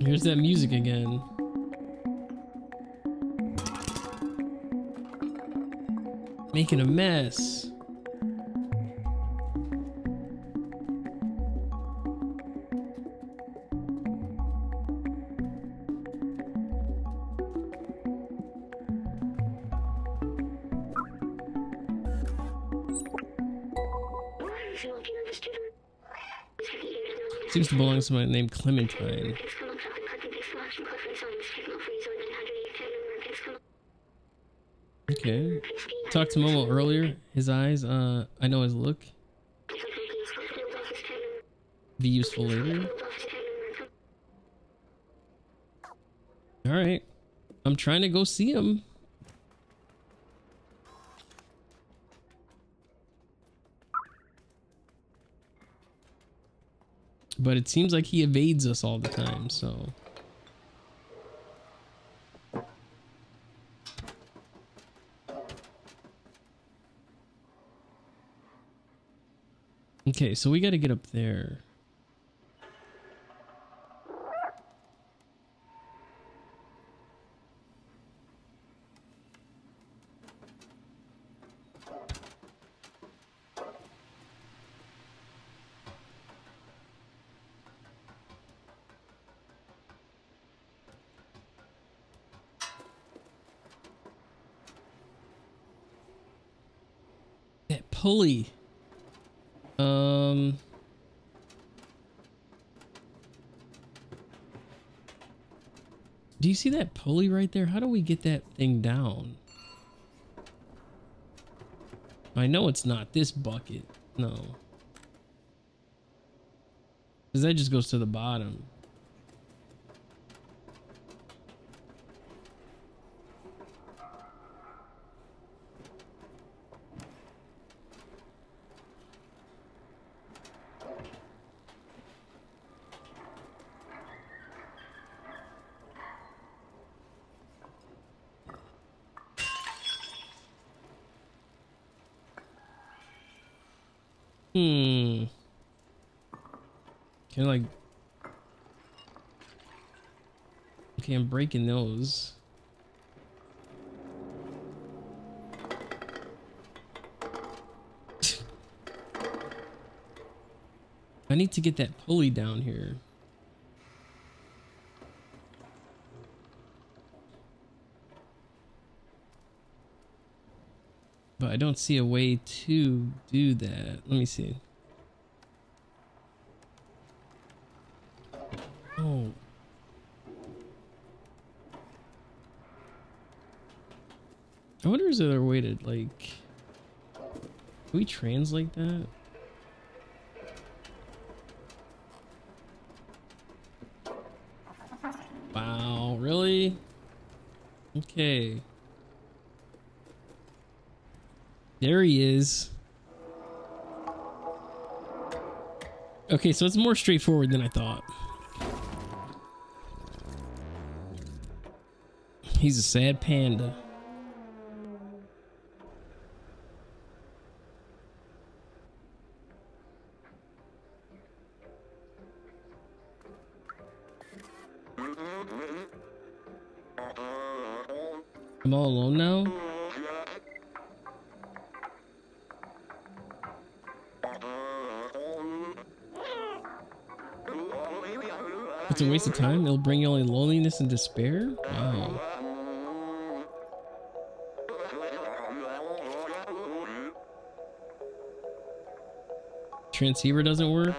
Here's that music again. Making a mess. To belong to somebody named Clementine. Okay. Talked to Momo earlier. His eyes, uh, I know his look. Be useful later. Alright. I'm trying to go see him. But it seems like he evades us all the time, so... Okay, so we got to get up there. That pulley. Um. Do you see that pulley right there? How do we get that thing down? I know it's not this bucket. No. Because that just goes to the bottom. Hmm. Can I like... Okay, I'm breaking those. I need to get that pulley down here. But I don't see a way to do that. Let me see. Oh. I wonder is there a way to like can we translate that? Wow, really? Okay. There he is. Okay, so it's more straightforward than I thought. He's a sad panda. waste of time. It'll bring you only loneliness and despair. Wow. Transceiver doesn't work.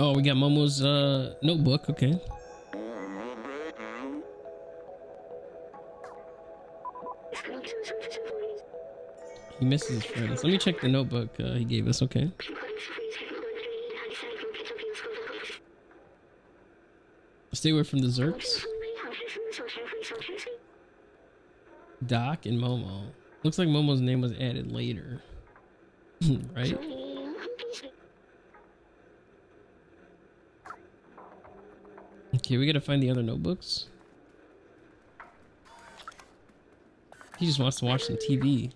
Oh, we got Momo's uh, notebook. Okay. He misses his friends. Let me check the notebook uh, he gave us. Okay. Stay away from the Zurks. Doc and Momo. Looks like Momo's name was added later. right? Okay, we gotta find the other notebooks. He just wants to watch some TV.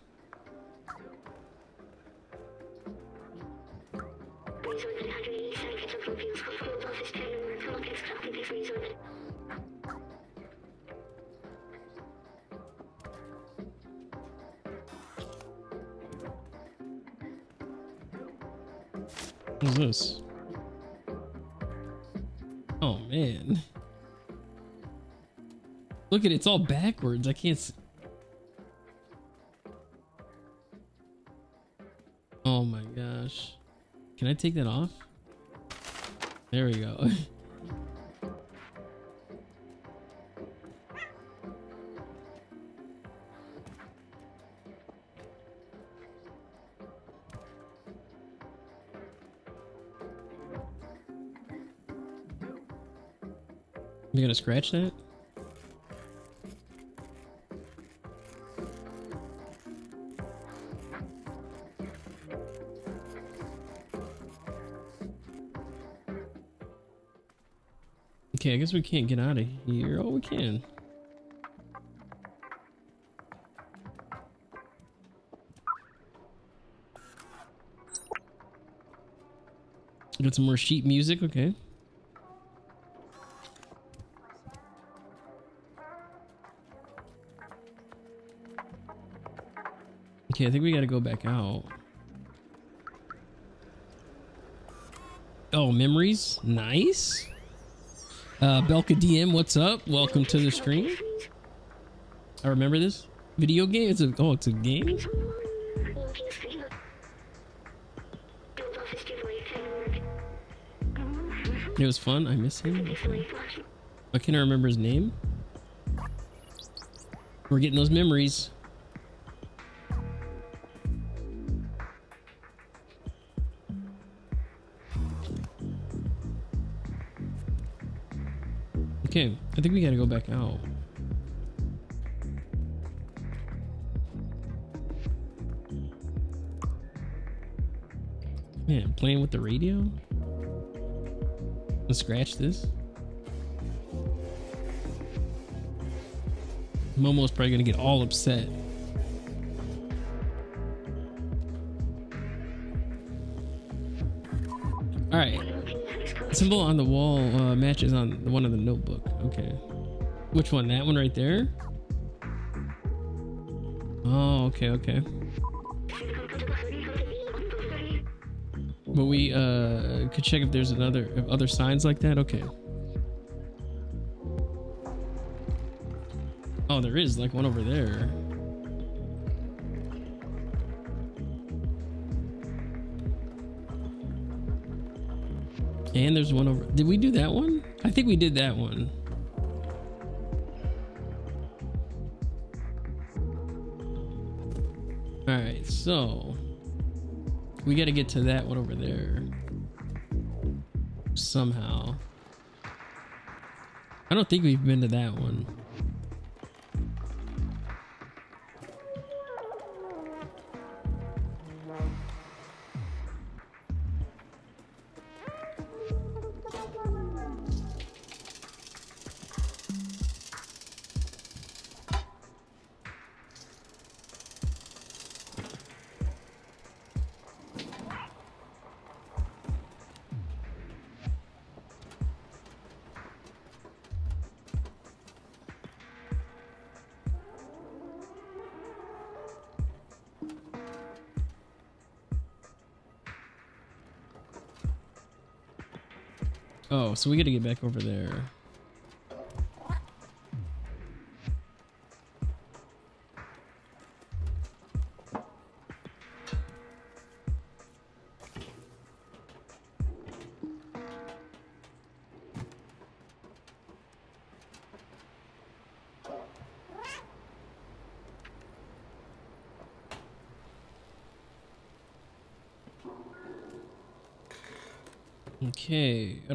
What's this? Oh man. Look at it, it's all backwards. I can't s Oh my gosh. Can I take that off? There we go. gonna scratch that? Okay, I guess we can't get out of here. Oh, we can. Got some more sheet music, okay. Okay, I think we gotta go back out. Oh, memories? Nice. Uh, Belka DM, what's up? Welcome to the stream. I remember this video game. It's a oh, it's a game. It was fun. I miss him. Okay. I can't remember his name. We're getting those memories. I think we gotta go back out. Man, playing with the radio? Let's scratch this. Momo's probably gonna get all upset. Symbol on the wall uh, matches on the one of the notebook. Okay. Which one? That one right there? Oh, okay, okay. But we uh, could check if there's another if other signs like that. Okay. Oh, there is like one over there. And there's one over. Did we do that one? I think we did that one. All right, so we got to get to that one over there somehow. I don't think we've been to that one. So we gotta get back over there.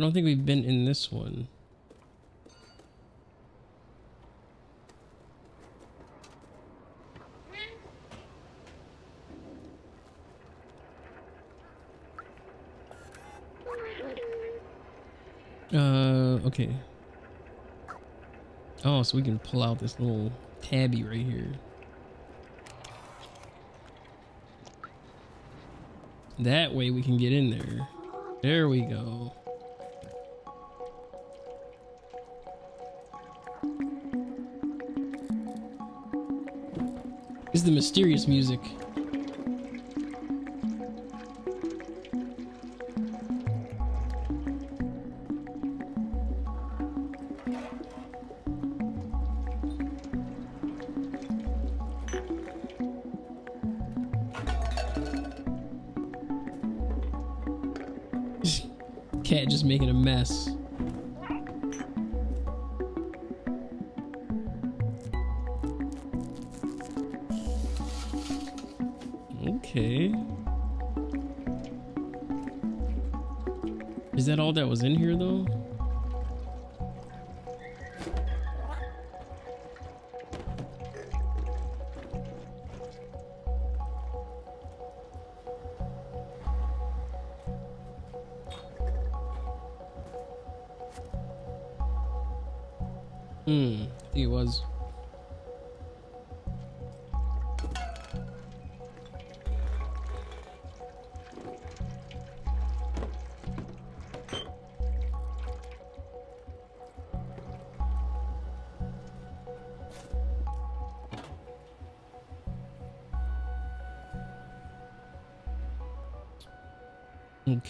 Don't think we've been in this one. Uh, okay. Oh, so we can pull out this little tabby right here. That way we can get in there. There we go. Is the mysterious music.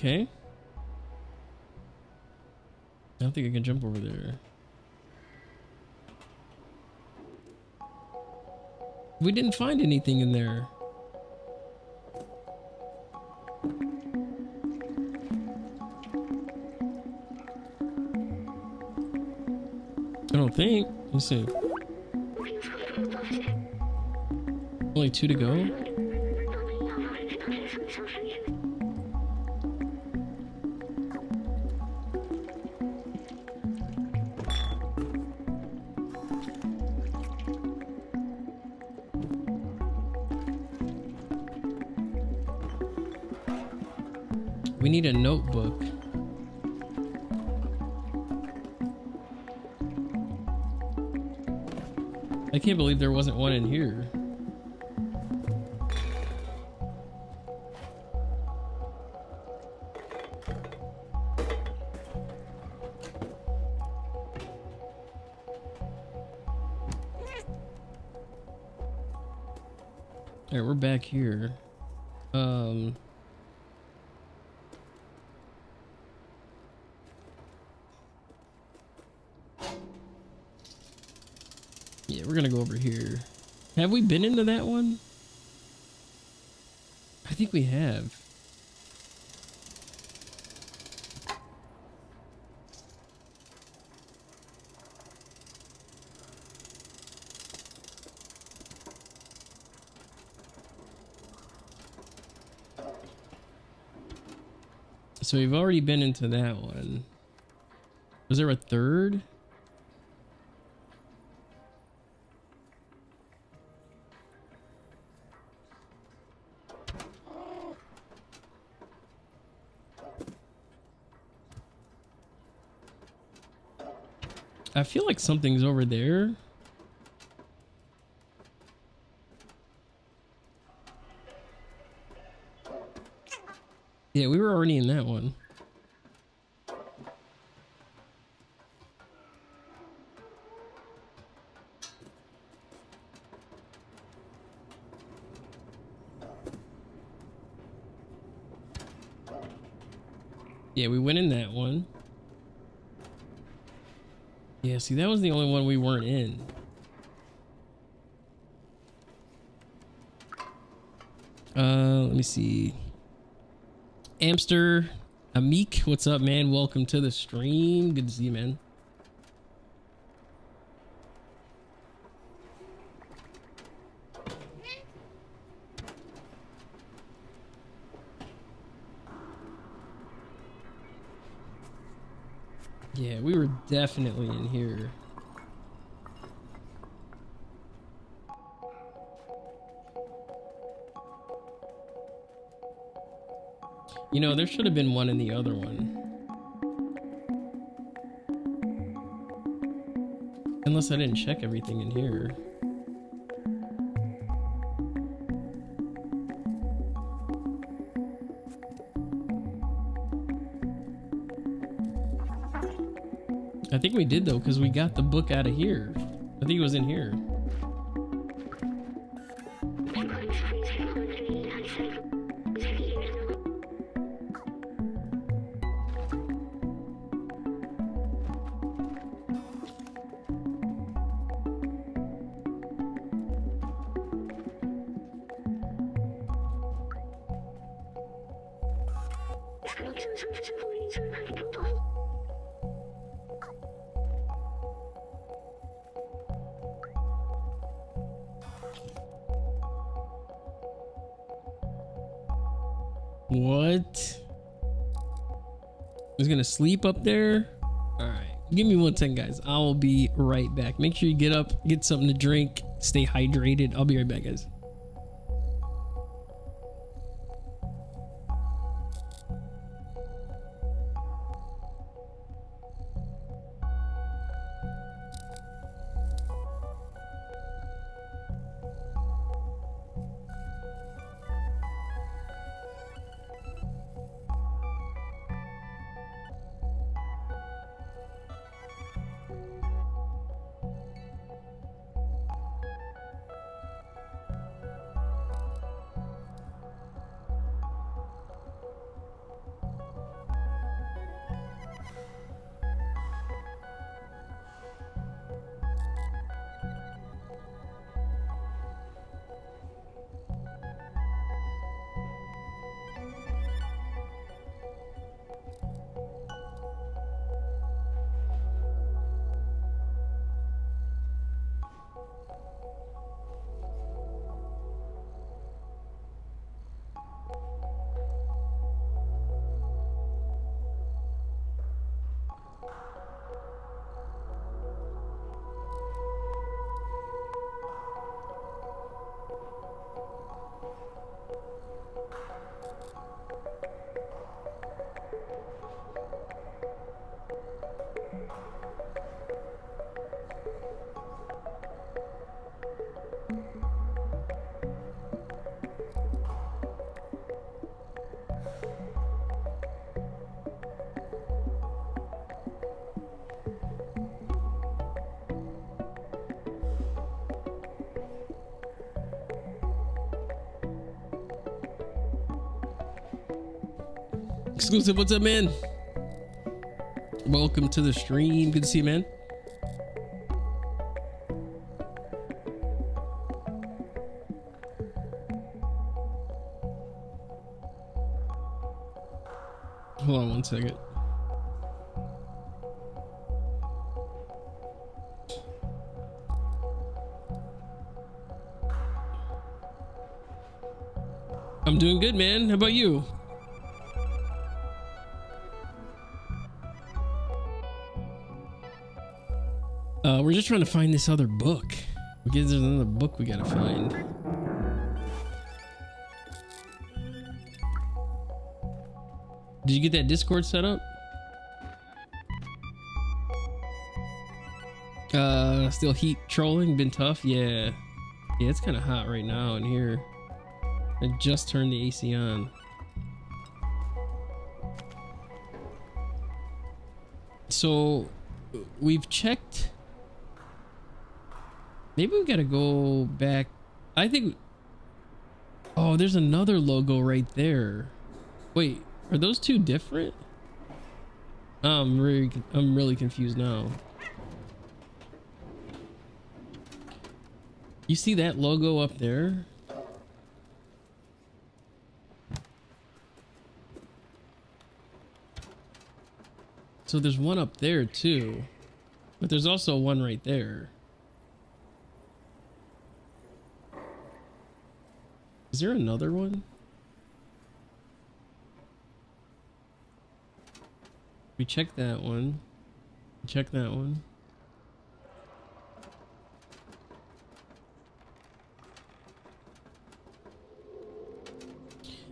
Okay. I don't think I can jump over there. We didn't find anything in there. I don't think. Let's see. Only two to go. Into that one? I think we have. So we've already been into that one. Was there a third? I feel like something's over there. Yeah, we were already in that one. Yeah, we went in that one. Yeah, see, that was the only one we weren't in. Uh, let me see. Amster, Amik, what's up, man? Welcome to the stream. Good to see you, man. Yeah, we were definitely in here. You know, there should have been one in the other one. Unless I didn't check everything in here. Think we did though, because we got the book out of here. I think it was in here. Give me one second, guys. I will be right back. Make sure you get up, get something to drink, stay hydrated. I'll be right back, guys. Exclusive, what's up, man? Welcome to the stream. Good to see you, man. Hold on one second. I'm doing good, man. How about you? We're just trying to find this other book. Because there's another book we gotta find. Did you get that Discord set up? Uh, still heat trolling, been tough? Yeah. Yeah, it's kind of hot right now in here. I just turned the AC on. So, we've checked Maybe we gotta go back. I think. Oh, there's another logo right there. Wait, are those two different? I'm really, I'm really confused now. You see that logo up there? So there's one up there too, but there's also one right there. Is there another one? We checked that one. Check that one.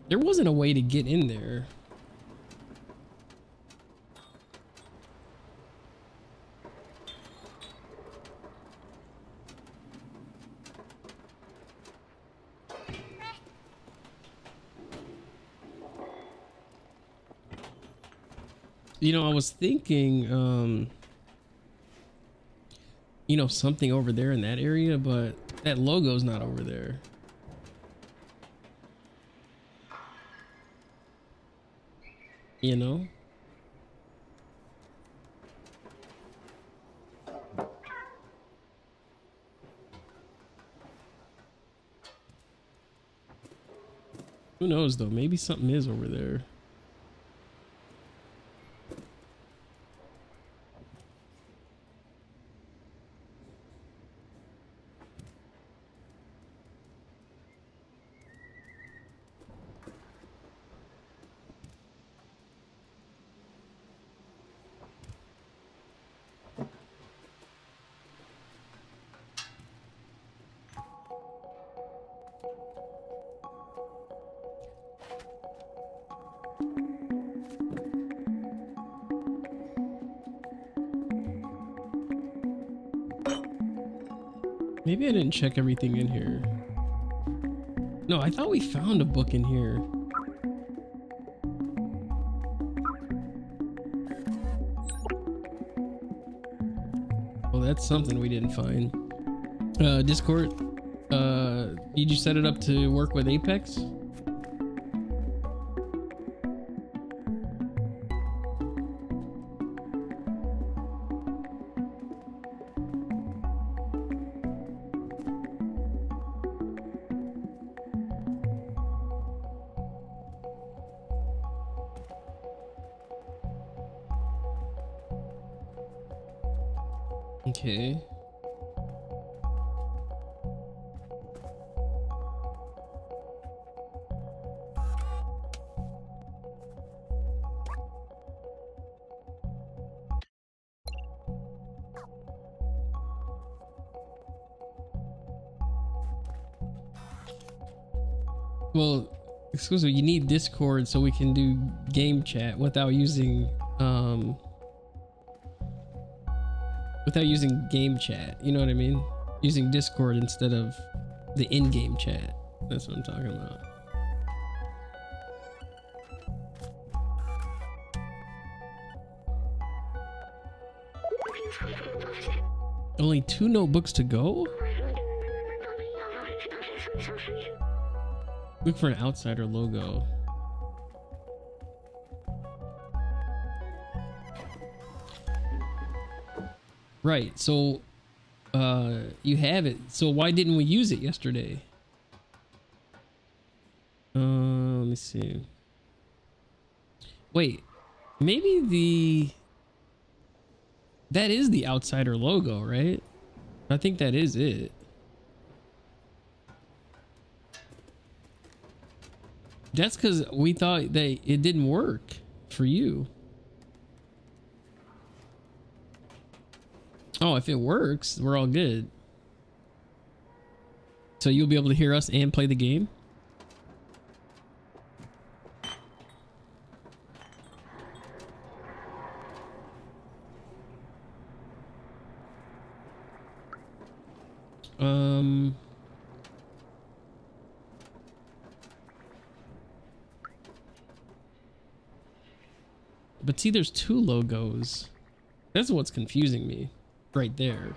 There wasn't a way to get in there. You know, I was thinking, um, you know, something over there in that area, but that logo's not over there. You know? Who knows though? Maybe something is over there. Didn't check everything in here. No, I thought we found a book in here. Well, that's something we didn't find. Uh, Discord, uh, did you set it up to work with Apex? Discord so we can do game chat without using um without using game chat. You know what I mean? Using Discord instead of the in-game chat. That's what I'm talking about. Only two notebooks to go? Look for an outsider logo. Right. So uh you have it. So why didn't we use it yesterday? Uh let me see. Wait. Maybe the That is the outsider logo, right? I think that is it. That's because we thought that it didn't work for you. Oh, if it works, we're all good. So you'll be able to hear us and play the game? Um... But see, there's two logos. That's what's confusing me right there.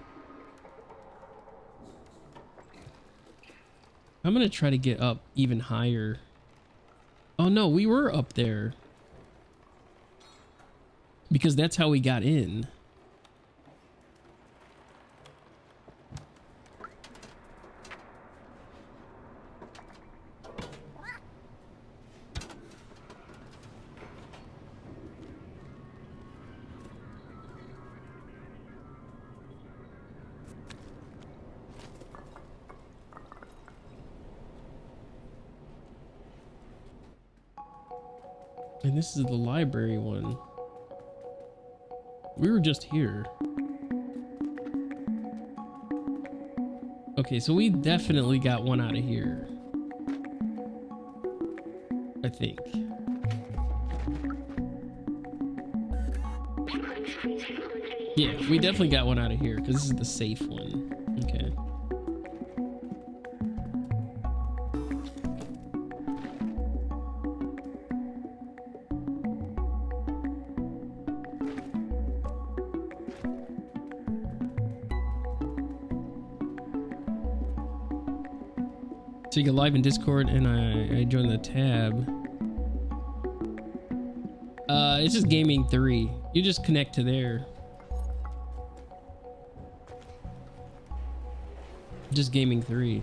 I'm gonna try to get up even higher. Oh no, we were up there. Because that's how we got in. This is the library one. We were just here. Okay, so we definitely got one out of here. I think. Yeah, we definitely got one out of here because this is the safe one. Live in Discord and I, I joined the tab. Uh, it's just gaming three. You just connect to there. Just gaming three.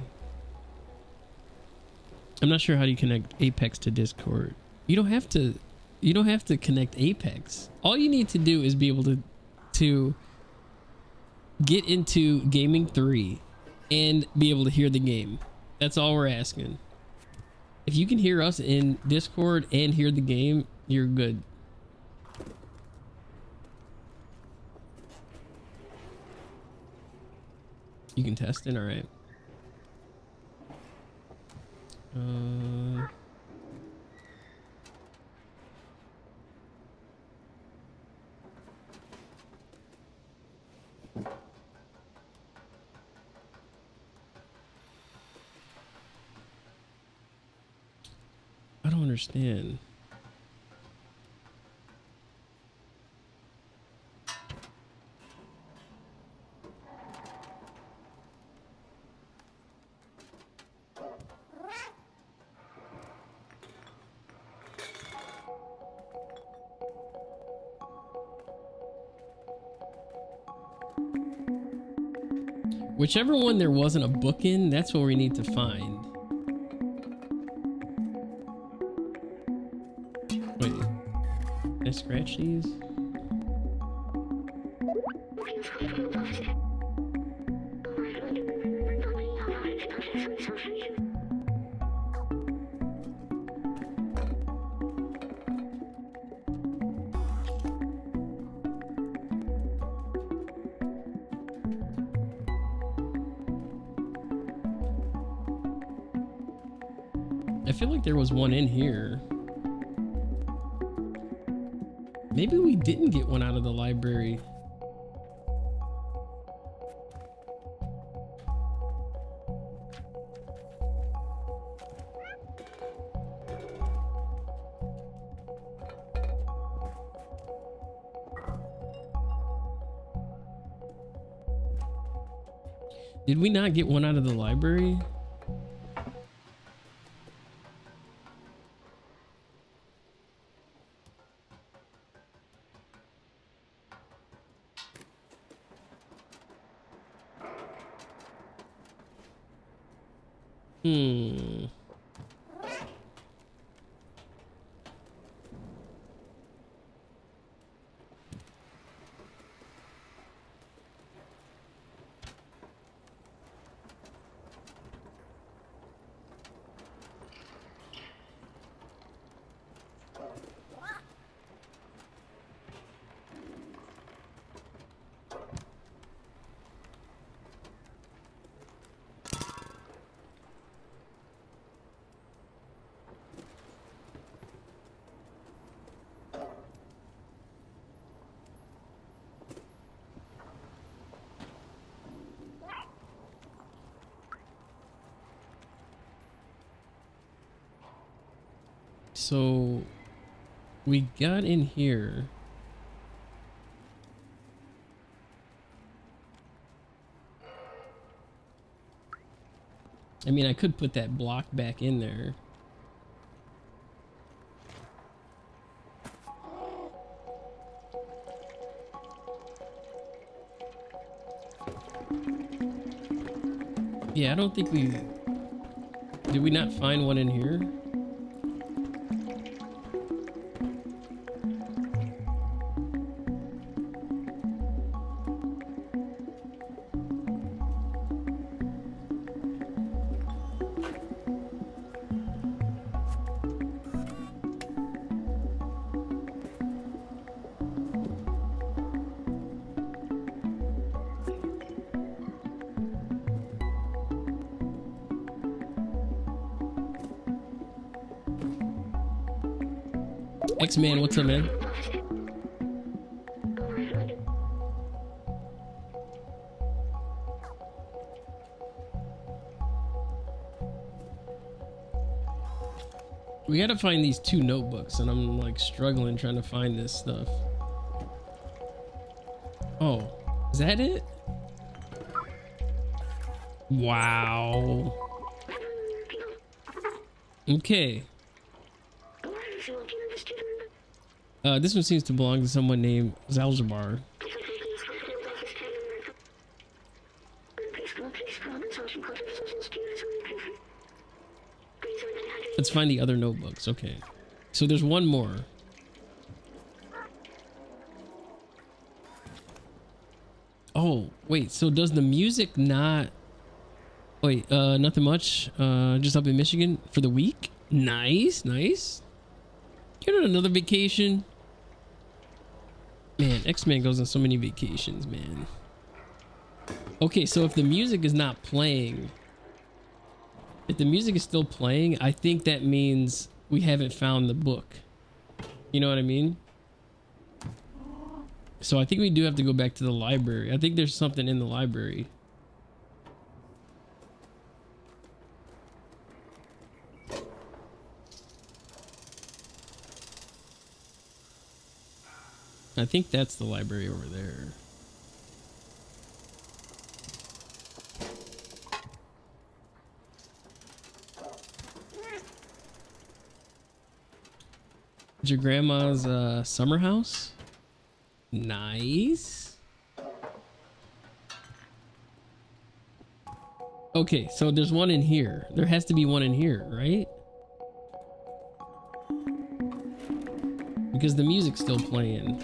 I'm not sure how you connect Apex to Discord. You don't have to. You don't have to connect Apex. All you need to do is be able to to get into gaming three and be able to hear the game. That's all we're asking. If you can hear us in Discord and hear the game, you're good. You can test it, alright. Uh... understand. Whichever one there wasn't a book in, that's what we need to find. I scratch these? I feel like there was one in here. Maybe we didn't get one out of the library. Did we not get one out of the library? Hmm. So we got in here. I mean, I could put that block back in there. Yeah, I don't think we... Did we not find one in here? X-Man, what's up, man? We gotta find these two notebooks, and I'm like struggling trying to find this stuff. Oh, is that it? Wow. Okay. Uh, this one seems to belong to someone named Zbaltazar. Let's find the other notebooks. Okay. So there's one more. Oh, wait. So does the music not... Wait, uh, nothing much. Uh, just up in Michigan for the week. Nice, nice. You're on another vacation. Man, X-Men goes on so many vacations, man. Okay, so if the music is not playing, if the music is still playing, I think that means we haven't found the book. You know what I mean? So I think we do have to go back to the library. I think there's something in the library. I think that's the library over there. Your grandma's uh, summer house? Nice. Okay, so there's one in here. There has to be one in here, right? Because the music's still playing.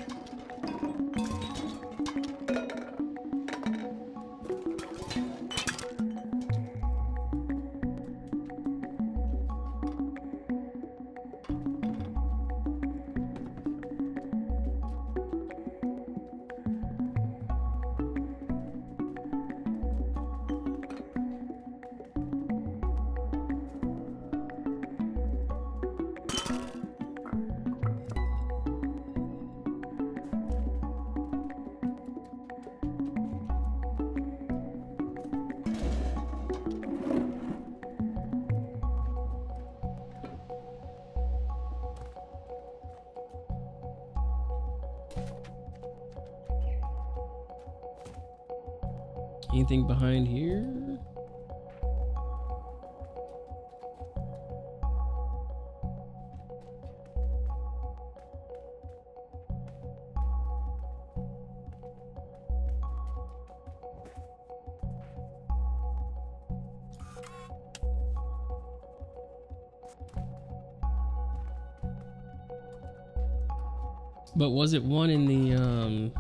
But was it one in the um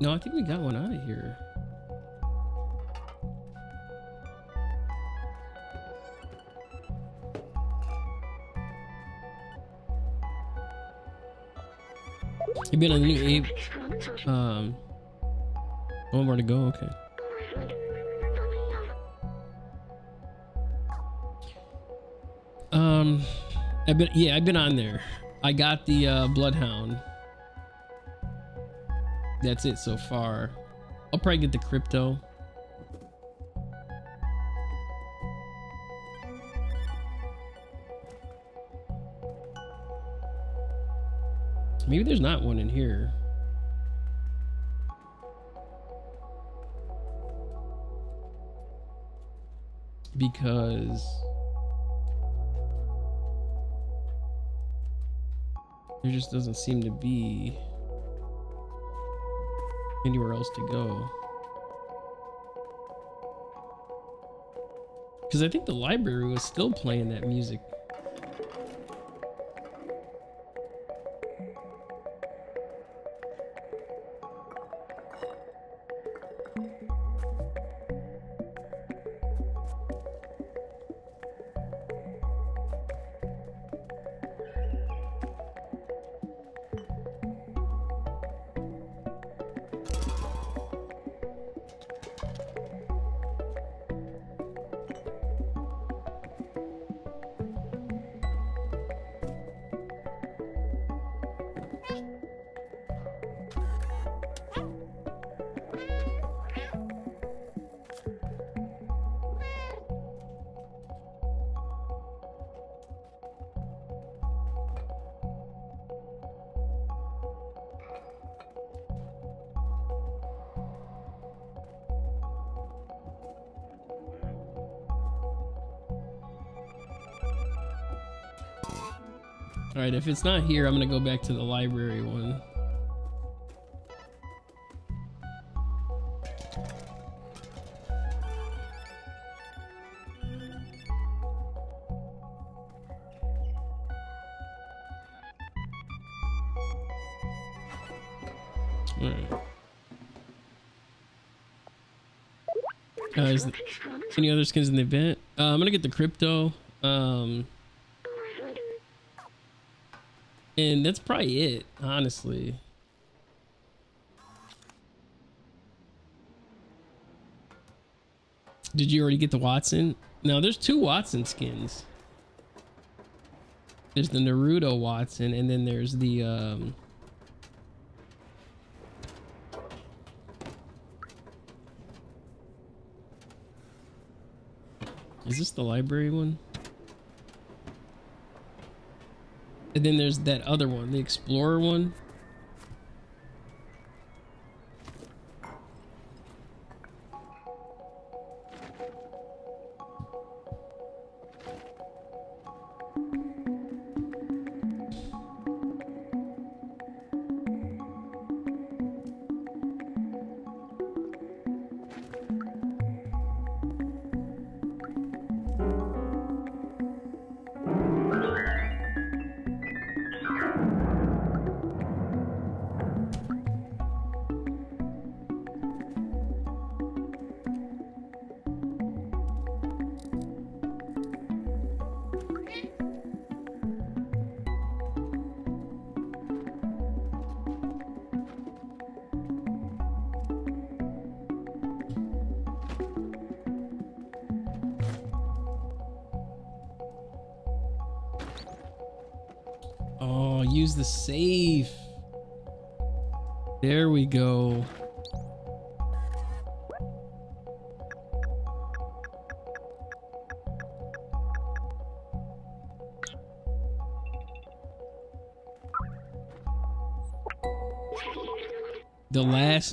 No, I think we got one out of here. You've been the new Abe? Um, one more to go. Okay. I've been yeah, I've been on there. I got the uh, Bloodhound. That's it so far. I'll probably get the crypto. Maybe there's not one in here. Because there just doesn't seem to be anywhere else to go. Because I think the library was still playing that music. All right, if it's not here, I'm gonna go back to the library one. All right. Uh, any other skins in the event? Uh, I'm gonna get the crypto. Um, and that's probably it, honestly. Did you already get the Wattson? No, there's two Wattson skins. There's the Naruto Wattson, and then there's the um. Is this the library one? And then there's that other one, the Explorer one.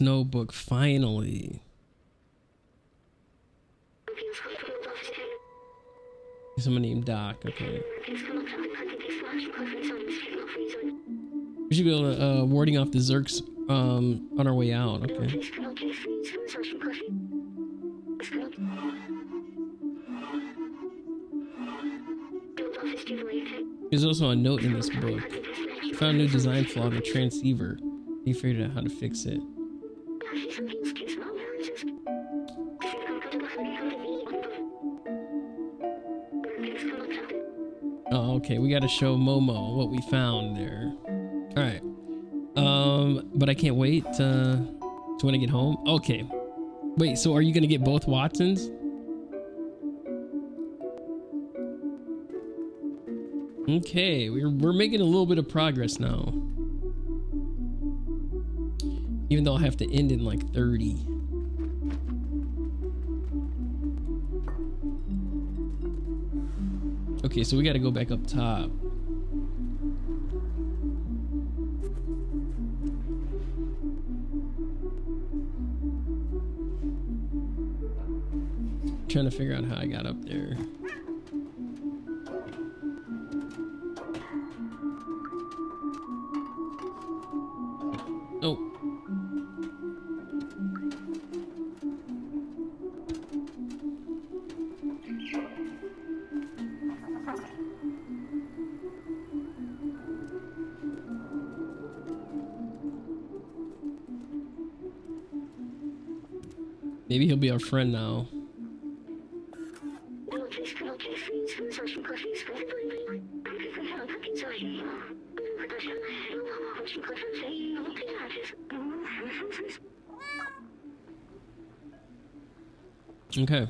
Notebook, finally. Someone named Doc, okay. We should be able to uh, warding off the Zurks um, on our way out. Okay. There's also a note in this book. I found a new design flaw in the transceiver. He figured out how to fix it. Okay. We got to show Momo what we found there. All right. Um, but I can't wait uh, to when I get home. Okay. Wait. So are you gonna get both Wattsons? Okay, we're we're making a little bit of progress now. Even though I'll have to end in like 30. Okay, so we got to go back up top. Trying to figure out how I got up there. Friend now. Okay.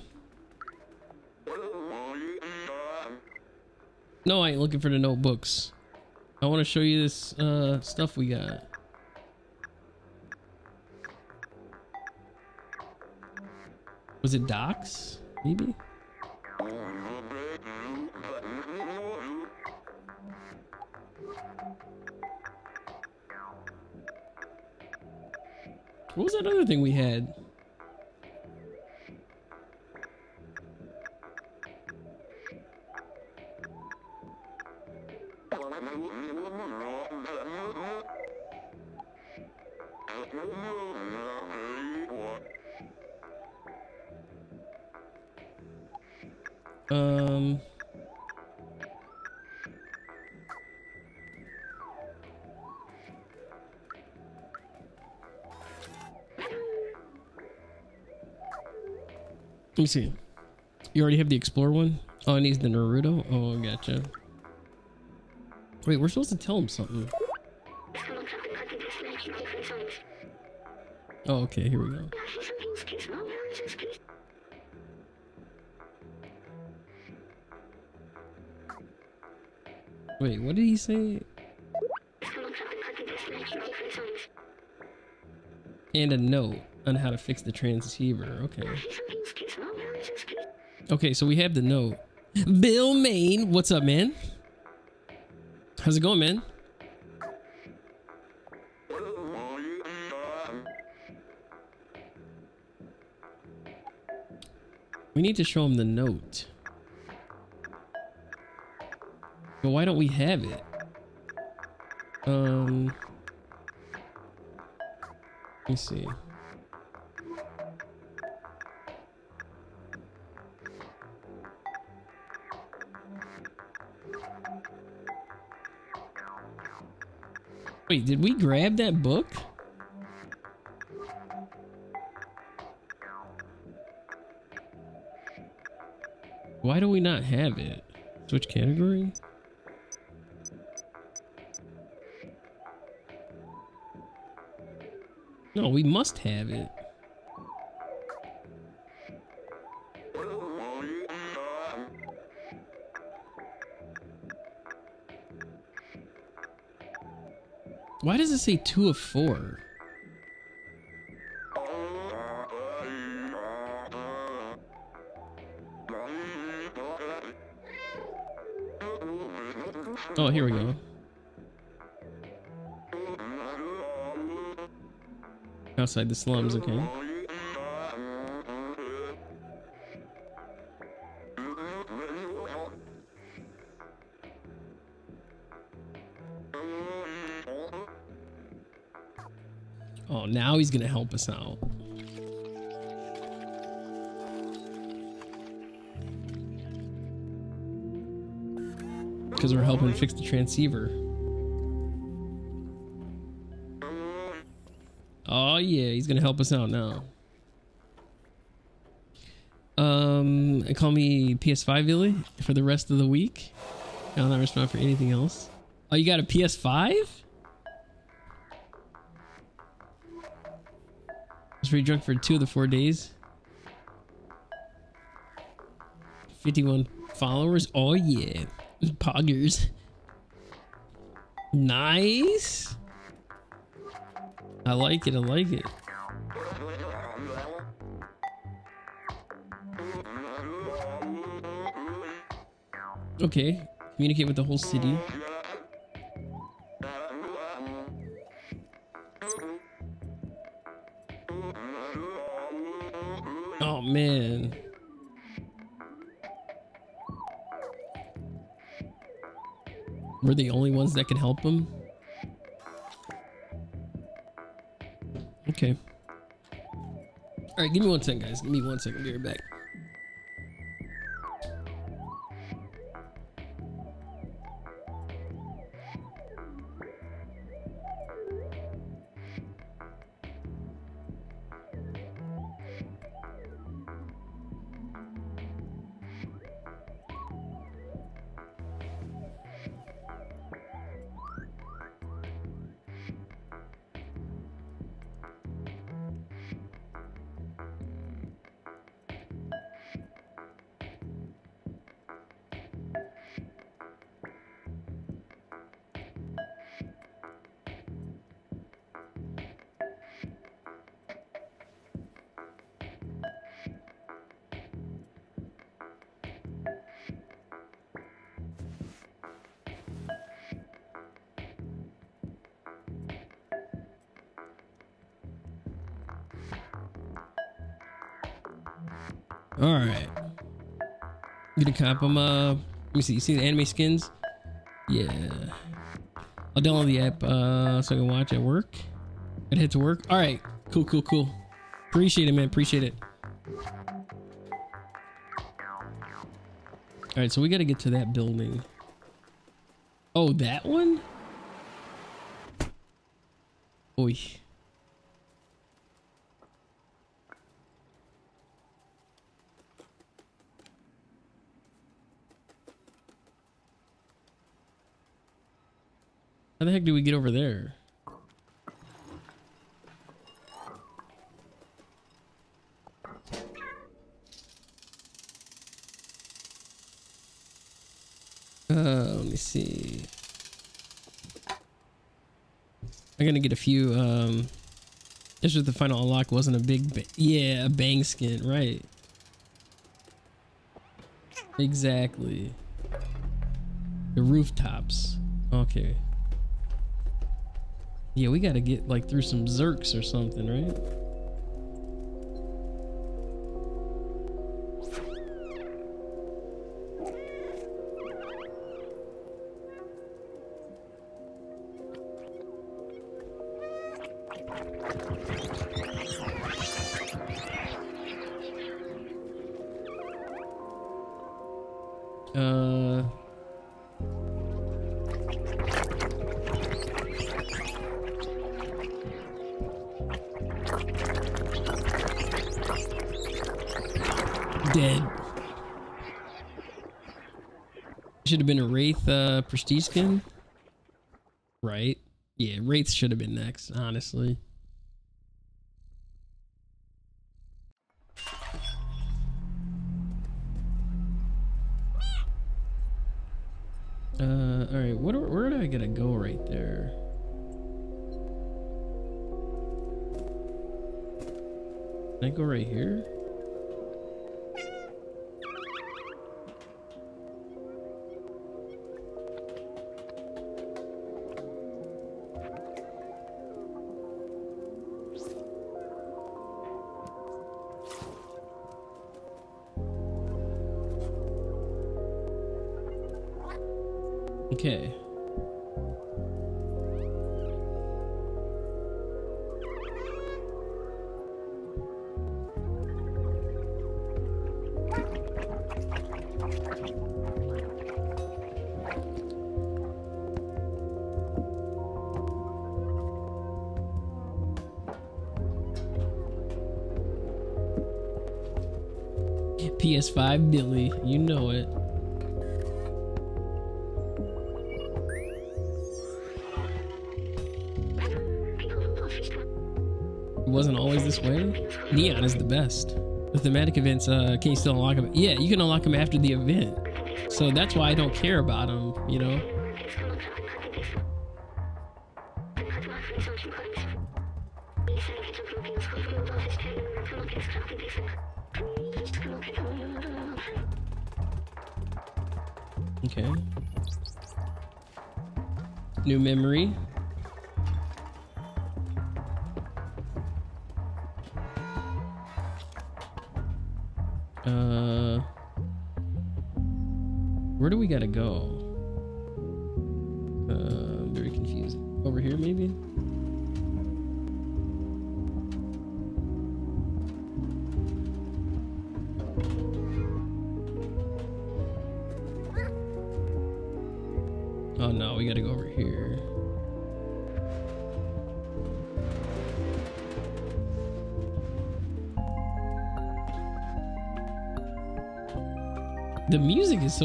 No, I ain't looking for the notebooks. I want to show you this uh, stuff we got. Was it docs? Maybe? What was that other thing we had? Me see. You already have the Explore one? Oh, and he's the Naruto? Oh, gotcha. Wait, we're supposed to tell him something. Oh, okay, here we go. Wait, what did he say? And a note on how to fix the transceiver. Okay. Okay, so we have the note. Bill Main, what's up, man? How's it going, man? We need to show him the note. But why don't we have it? Um, let me see. Wait, did we grab that book? Why do we not have it? Switch category? No, we must have it. Why does it say two of four? Oh, here we go. Outside the slums, okay. Gonna help us out. Because we're helping fix the transceiver. Oh yeah, he's gonna help us out now. Um, call me PS5 Billy for the rest of the week. I'll not respond for anything else. Oh, you got a PS5? Was pretty drunk for two of the four days. 51 followers. Oh yeah. Poggers. Nice. I like it. I like it. Okay. Communicate with the whole city. Oh man. We're the only ones that can help him. Okay. All right, give me one second, guys. Give me one second. Be right back. Cop them up. Let me see. You see the anime skins? Yeah. I'll download the app uh, so I can watch at work. Head to work. All right, cool, cool, cool. Appreciate it, man. Appreciate it. All right, so we got to get to that building. Oh, that one? Oi. How the heck do we get over there? Uh, let me see. I'm gonna get a few. Um, this was the final unlock. Wasn't a big, yeah, a bang skin, right? Exactly. The rooftops. Okay. Yeah, we gotta get like through some Zurks or something, right? Prestige skin. Right. Yeah, Wraith should have been next, honestly. PS5 Billy, you know it. It wasn't always this way. Neon is the best. The thematic events, uh, can you still unlock them? Yeah, you can unlock them after the event. So that's why I don't care about them, you know? New memory.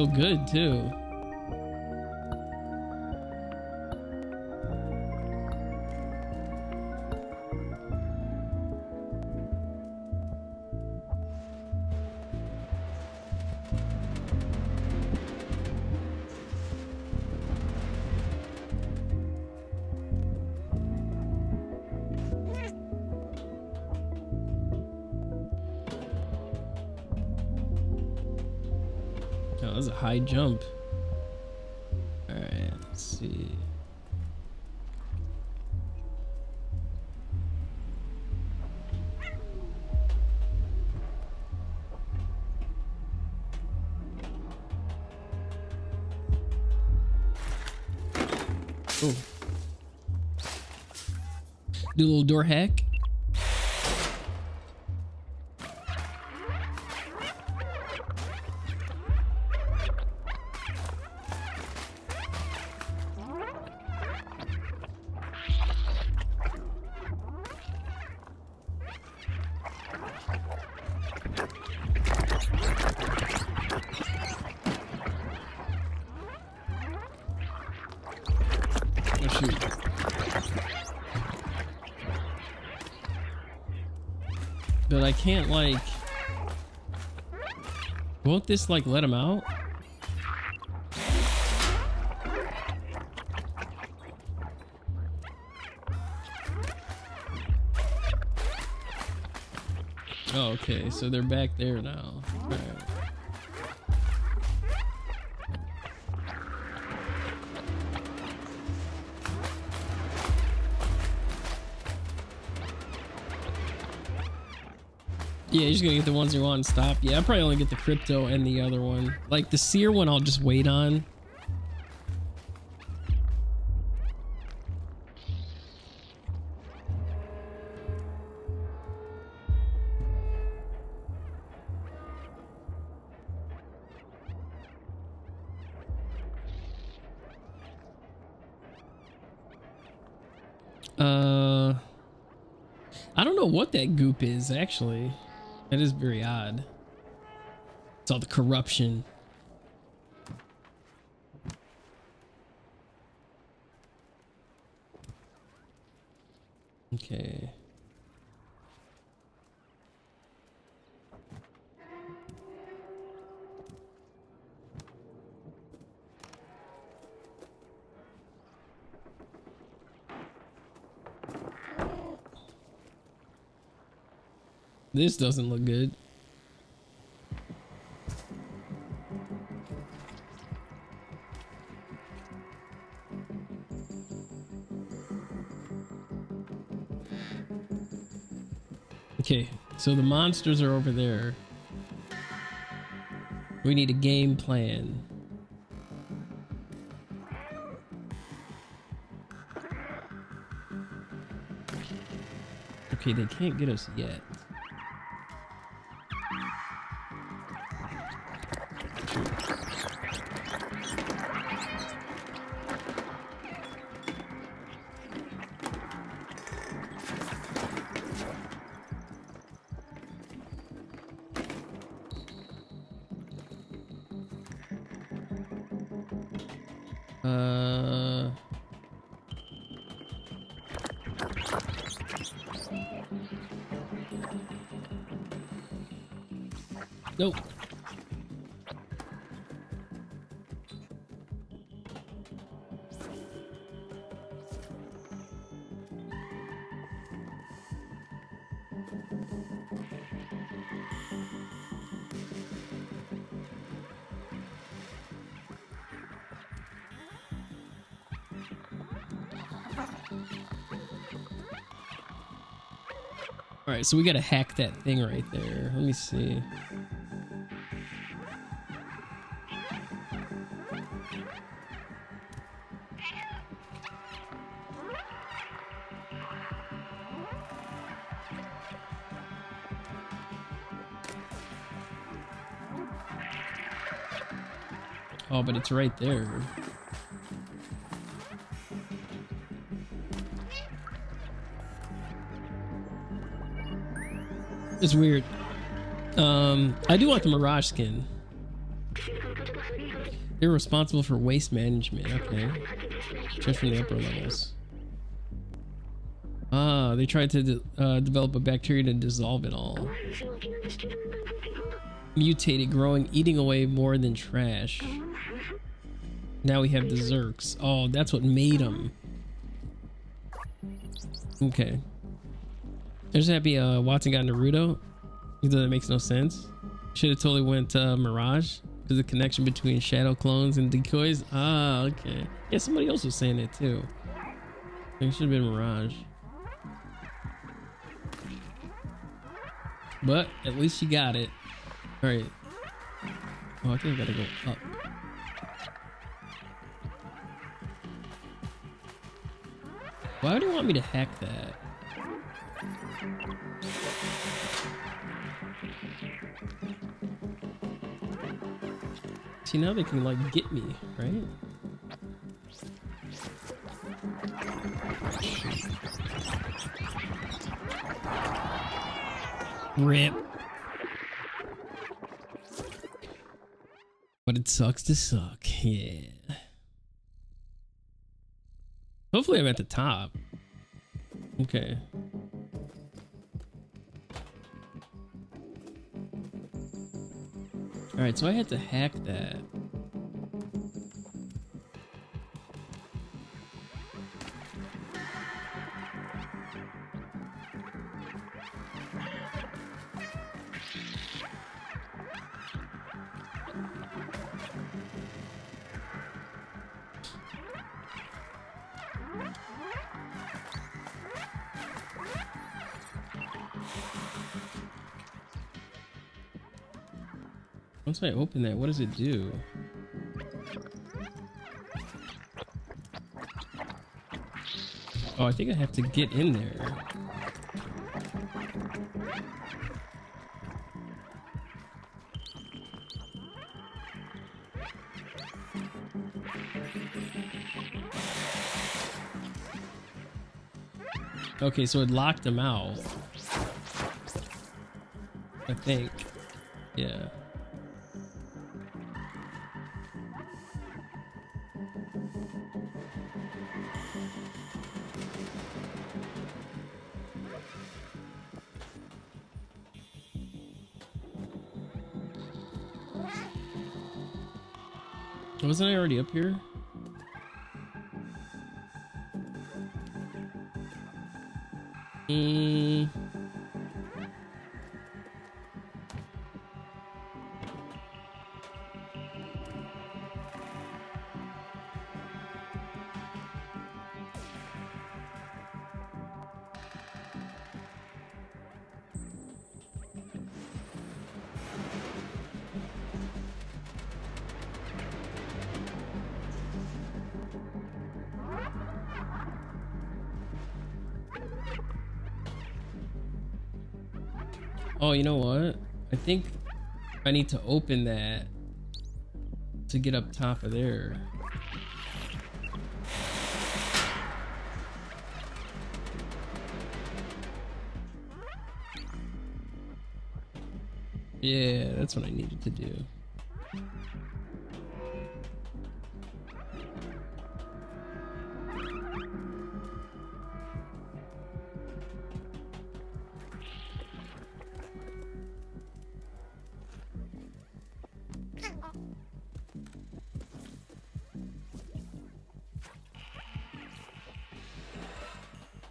So good too. Do a little door hack. I can't like. Won't this like let him out? Oh, okay, so they're back there now. Yeah, you're just gonna get the ones you want and stop. Yeah, I probably only get the crypto and the other one. Like the seer one, I'll just wait on. Uh, I don't know what that goop is actually. That is very odd. It's all the corruption. Okay. This doesn't look good. Okay, so the monsters are over there. We need a game plan. Okay, they can't get us yet. All right, so we gotta hack that thing right there. Let me see. Oh, but it's right there. It's weird. Um, I do want the Mirage skin. They're responsible for waste management. Okay. Just from the upper levels. Ah, they tried to de uh, develop a bacteria to dissolve it all. Mutated, growing, eating away more than trash. Now we have the Zurks. Oh, that's what made them. Okay. I'm just happy uh, Wattson got Naruto. Even though that makes no sense. Should have totally went uh, Mirage. Because the connection between shadow clones and decoys. Ah, okay. Yeah, somebody else was saying it too. It should have been Mirage. But at least you got it. Alright. Oh, I think I gotta go up. Why would you want me to hack that? See, now they can, like, get me, right? Rip. But it sucks to suck, yeah. Hopefully I'm at the top. Okay. Alright, so I had to hack that. Once I open that, what does it do? Oh, I think I have to get in there. Okay, so it locked them out. I think. Already up here? Oh, you know what? I think I need to open that to get up top of there. Yeah, that's what I needed to do.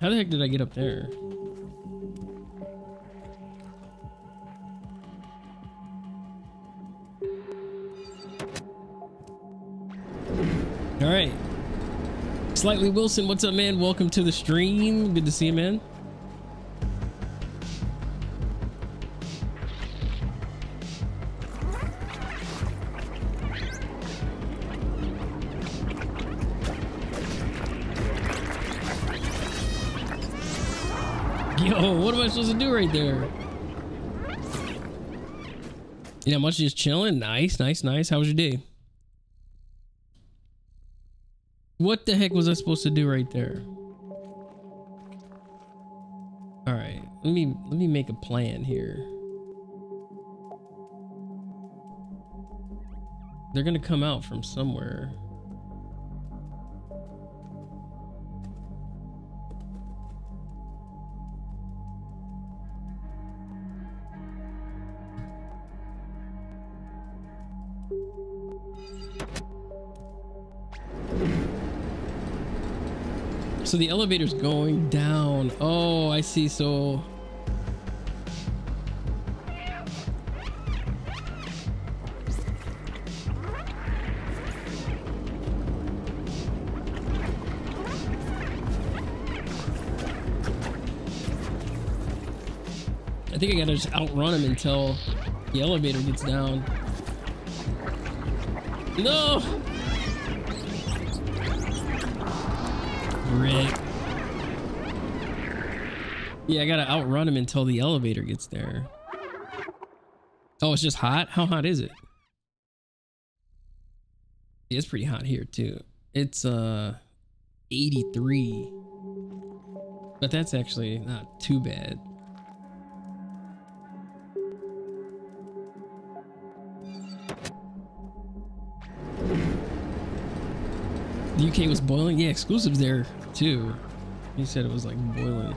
How the heck did I get up there? All right. Slightly Wilson, what's up, man? Welcome to the stream. Good to see you, man. Supposed to do right there? You know, much just chilling. Nice, nice, nice. How was your day? What the heck was I supposed to do right there? All right, let me let me make a plan here. They're gonna come out from somewhere. So the elevator's going down. Oh, I see. So I think I gotta just outrun him until the elevator gets down. No! Yeah, I gotta outrun him until the elevator gets there. Oh, it's just hot? How hot is it? Yeah, it's pretty hot here too. It's uh 83. But that's actually not too bad. The UK was boiling? Yeah, exclusives there too. He said it was like boiling.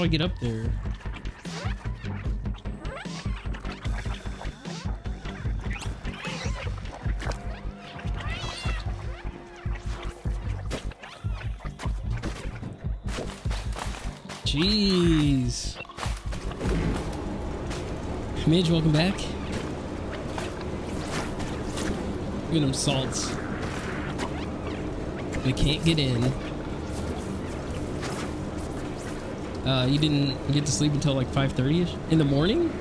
Do I get up there? Jeez. Midge, welcome back. Look at them salts. They can't get in. Uh, you didn't get to sleep until like 5.30ish in the morning?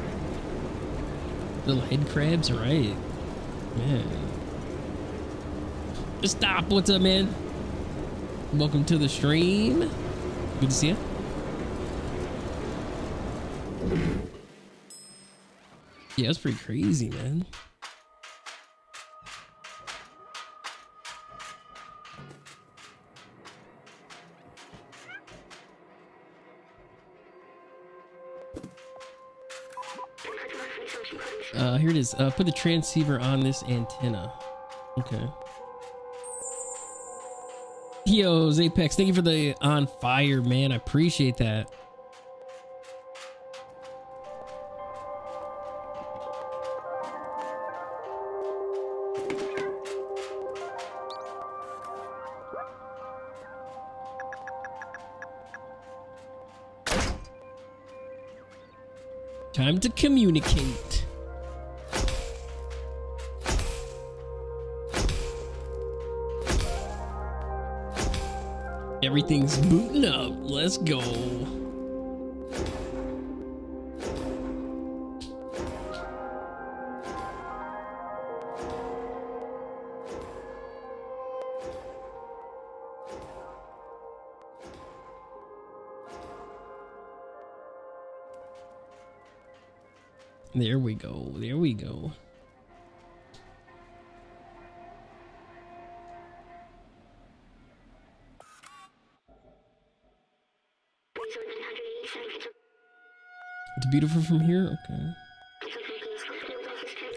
Little head crabs, right? Man. Stop. What's up, man? Welcome to the stream. Good to see you. Yeah, that's pretty crazy, man. Is. Uh, put the transceiver on this antenna. Okay. Yo, Apex, thank you for the on fire, man. I appreciate that. Time to communicate. Everything's booting up. Let's go. There we go. There we go. It's beautiful from here? Okay.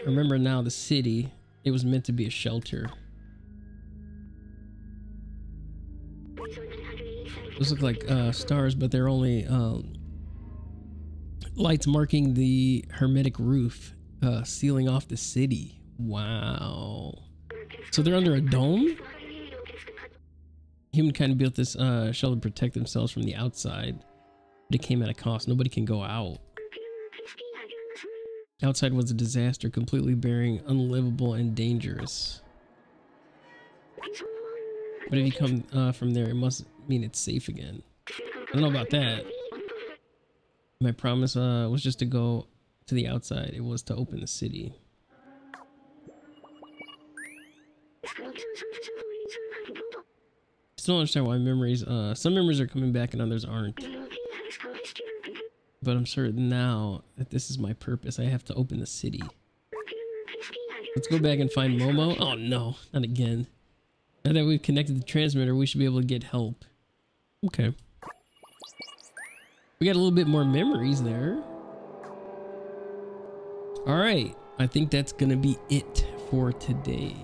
Remember now the city, it was meant to be a shelter. Those look like uh, stars, but they're only um, lights marking the hermetic roof, uh, sealing off the city. Wow. So they're under a dome? Humankind built this uh, shelter to protect themselves from the outside. But it came at a cost. Nobody can go out. Outside was a disaster, completely barren, unlivable, and dangerous. But if you come uh, from there, it must mean it's safe again. I don't know about that. My promise uh, was just to go to the outside. It was to open the city. Still don't understand why memories, uh, some memories are coming back and others aren't. But I'm certain now that this is my purpose. I have to open the city. Let's go back and find Momo. Oh no, not again. Now that we've connected the transmitter, we should be able to get help. Okay. We got a little bit more memories there. All right. I think that's going to be it for today.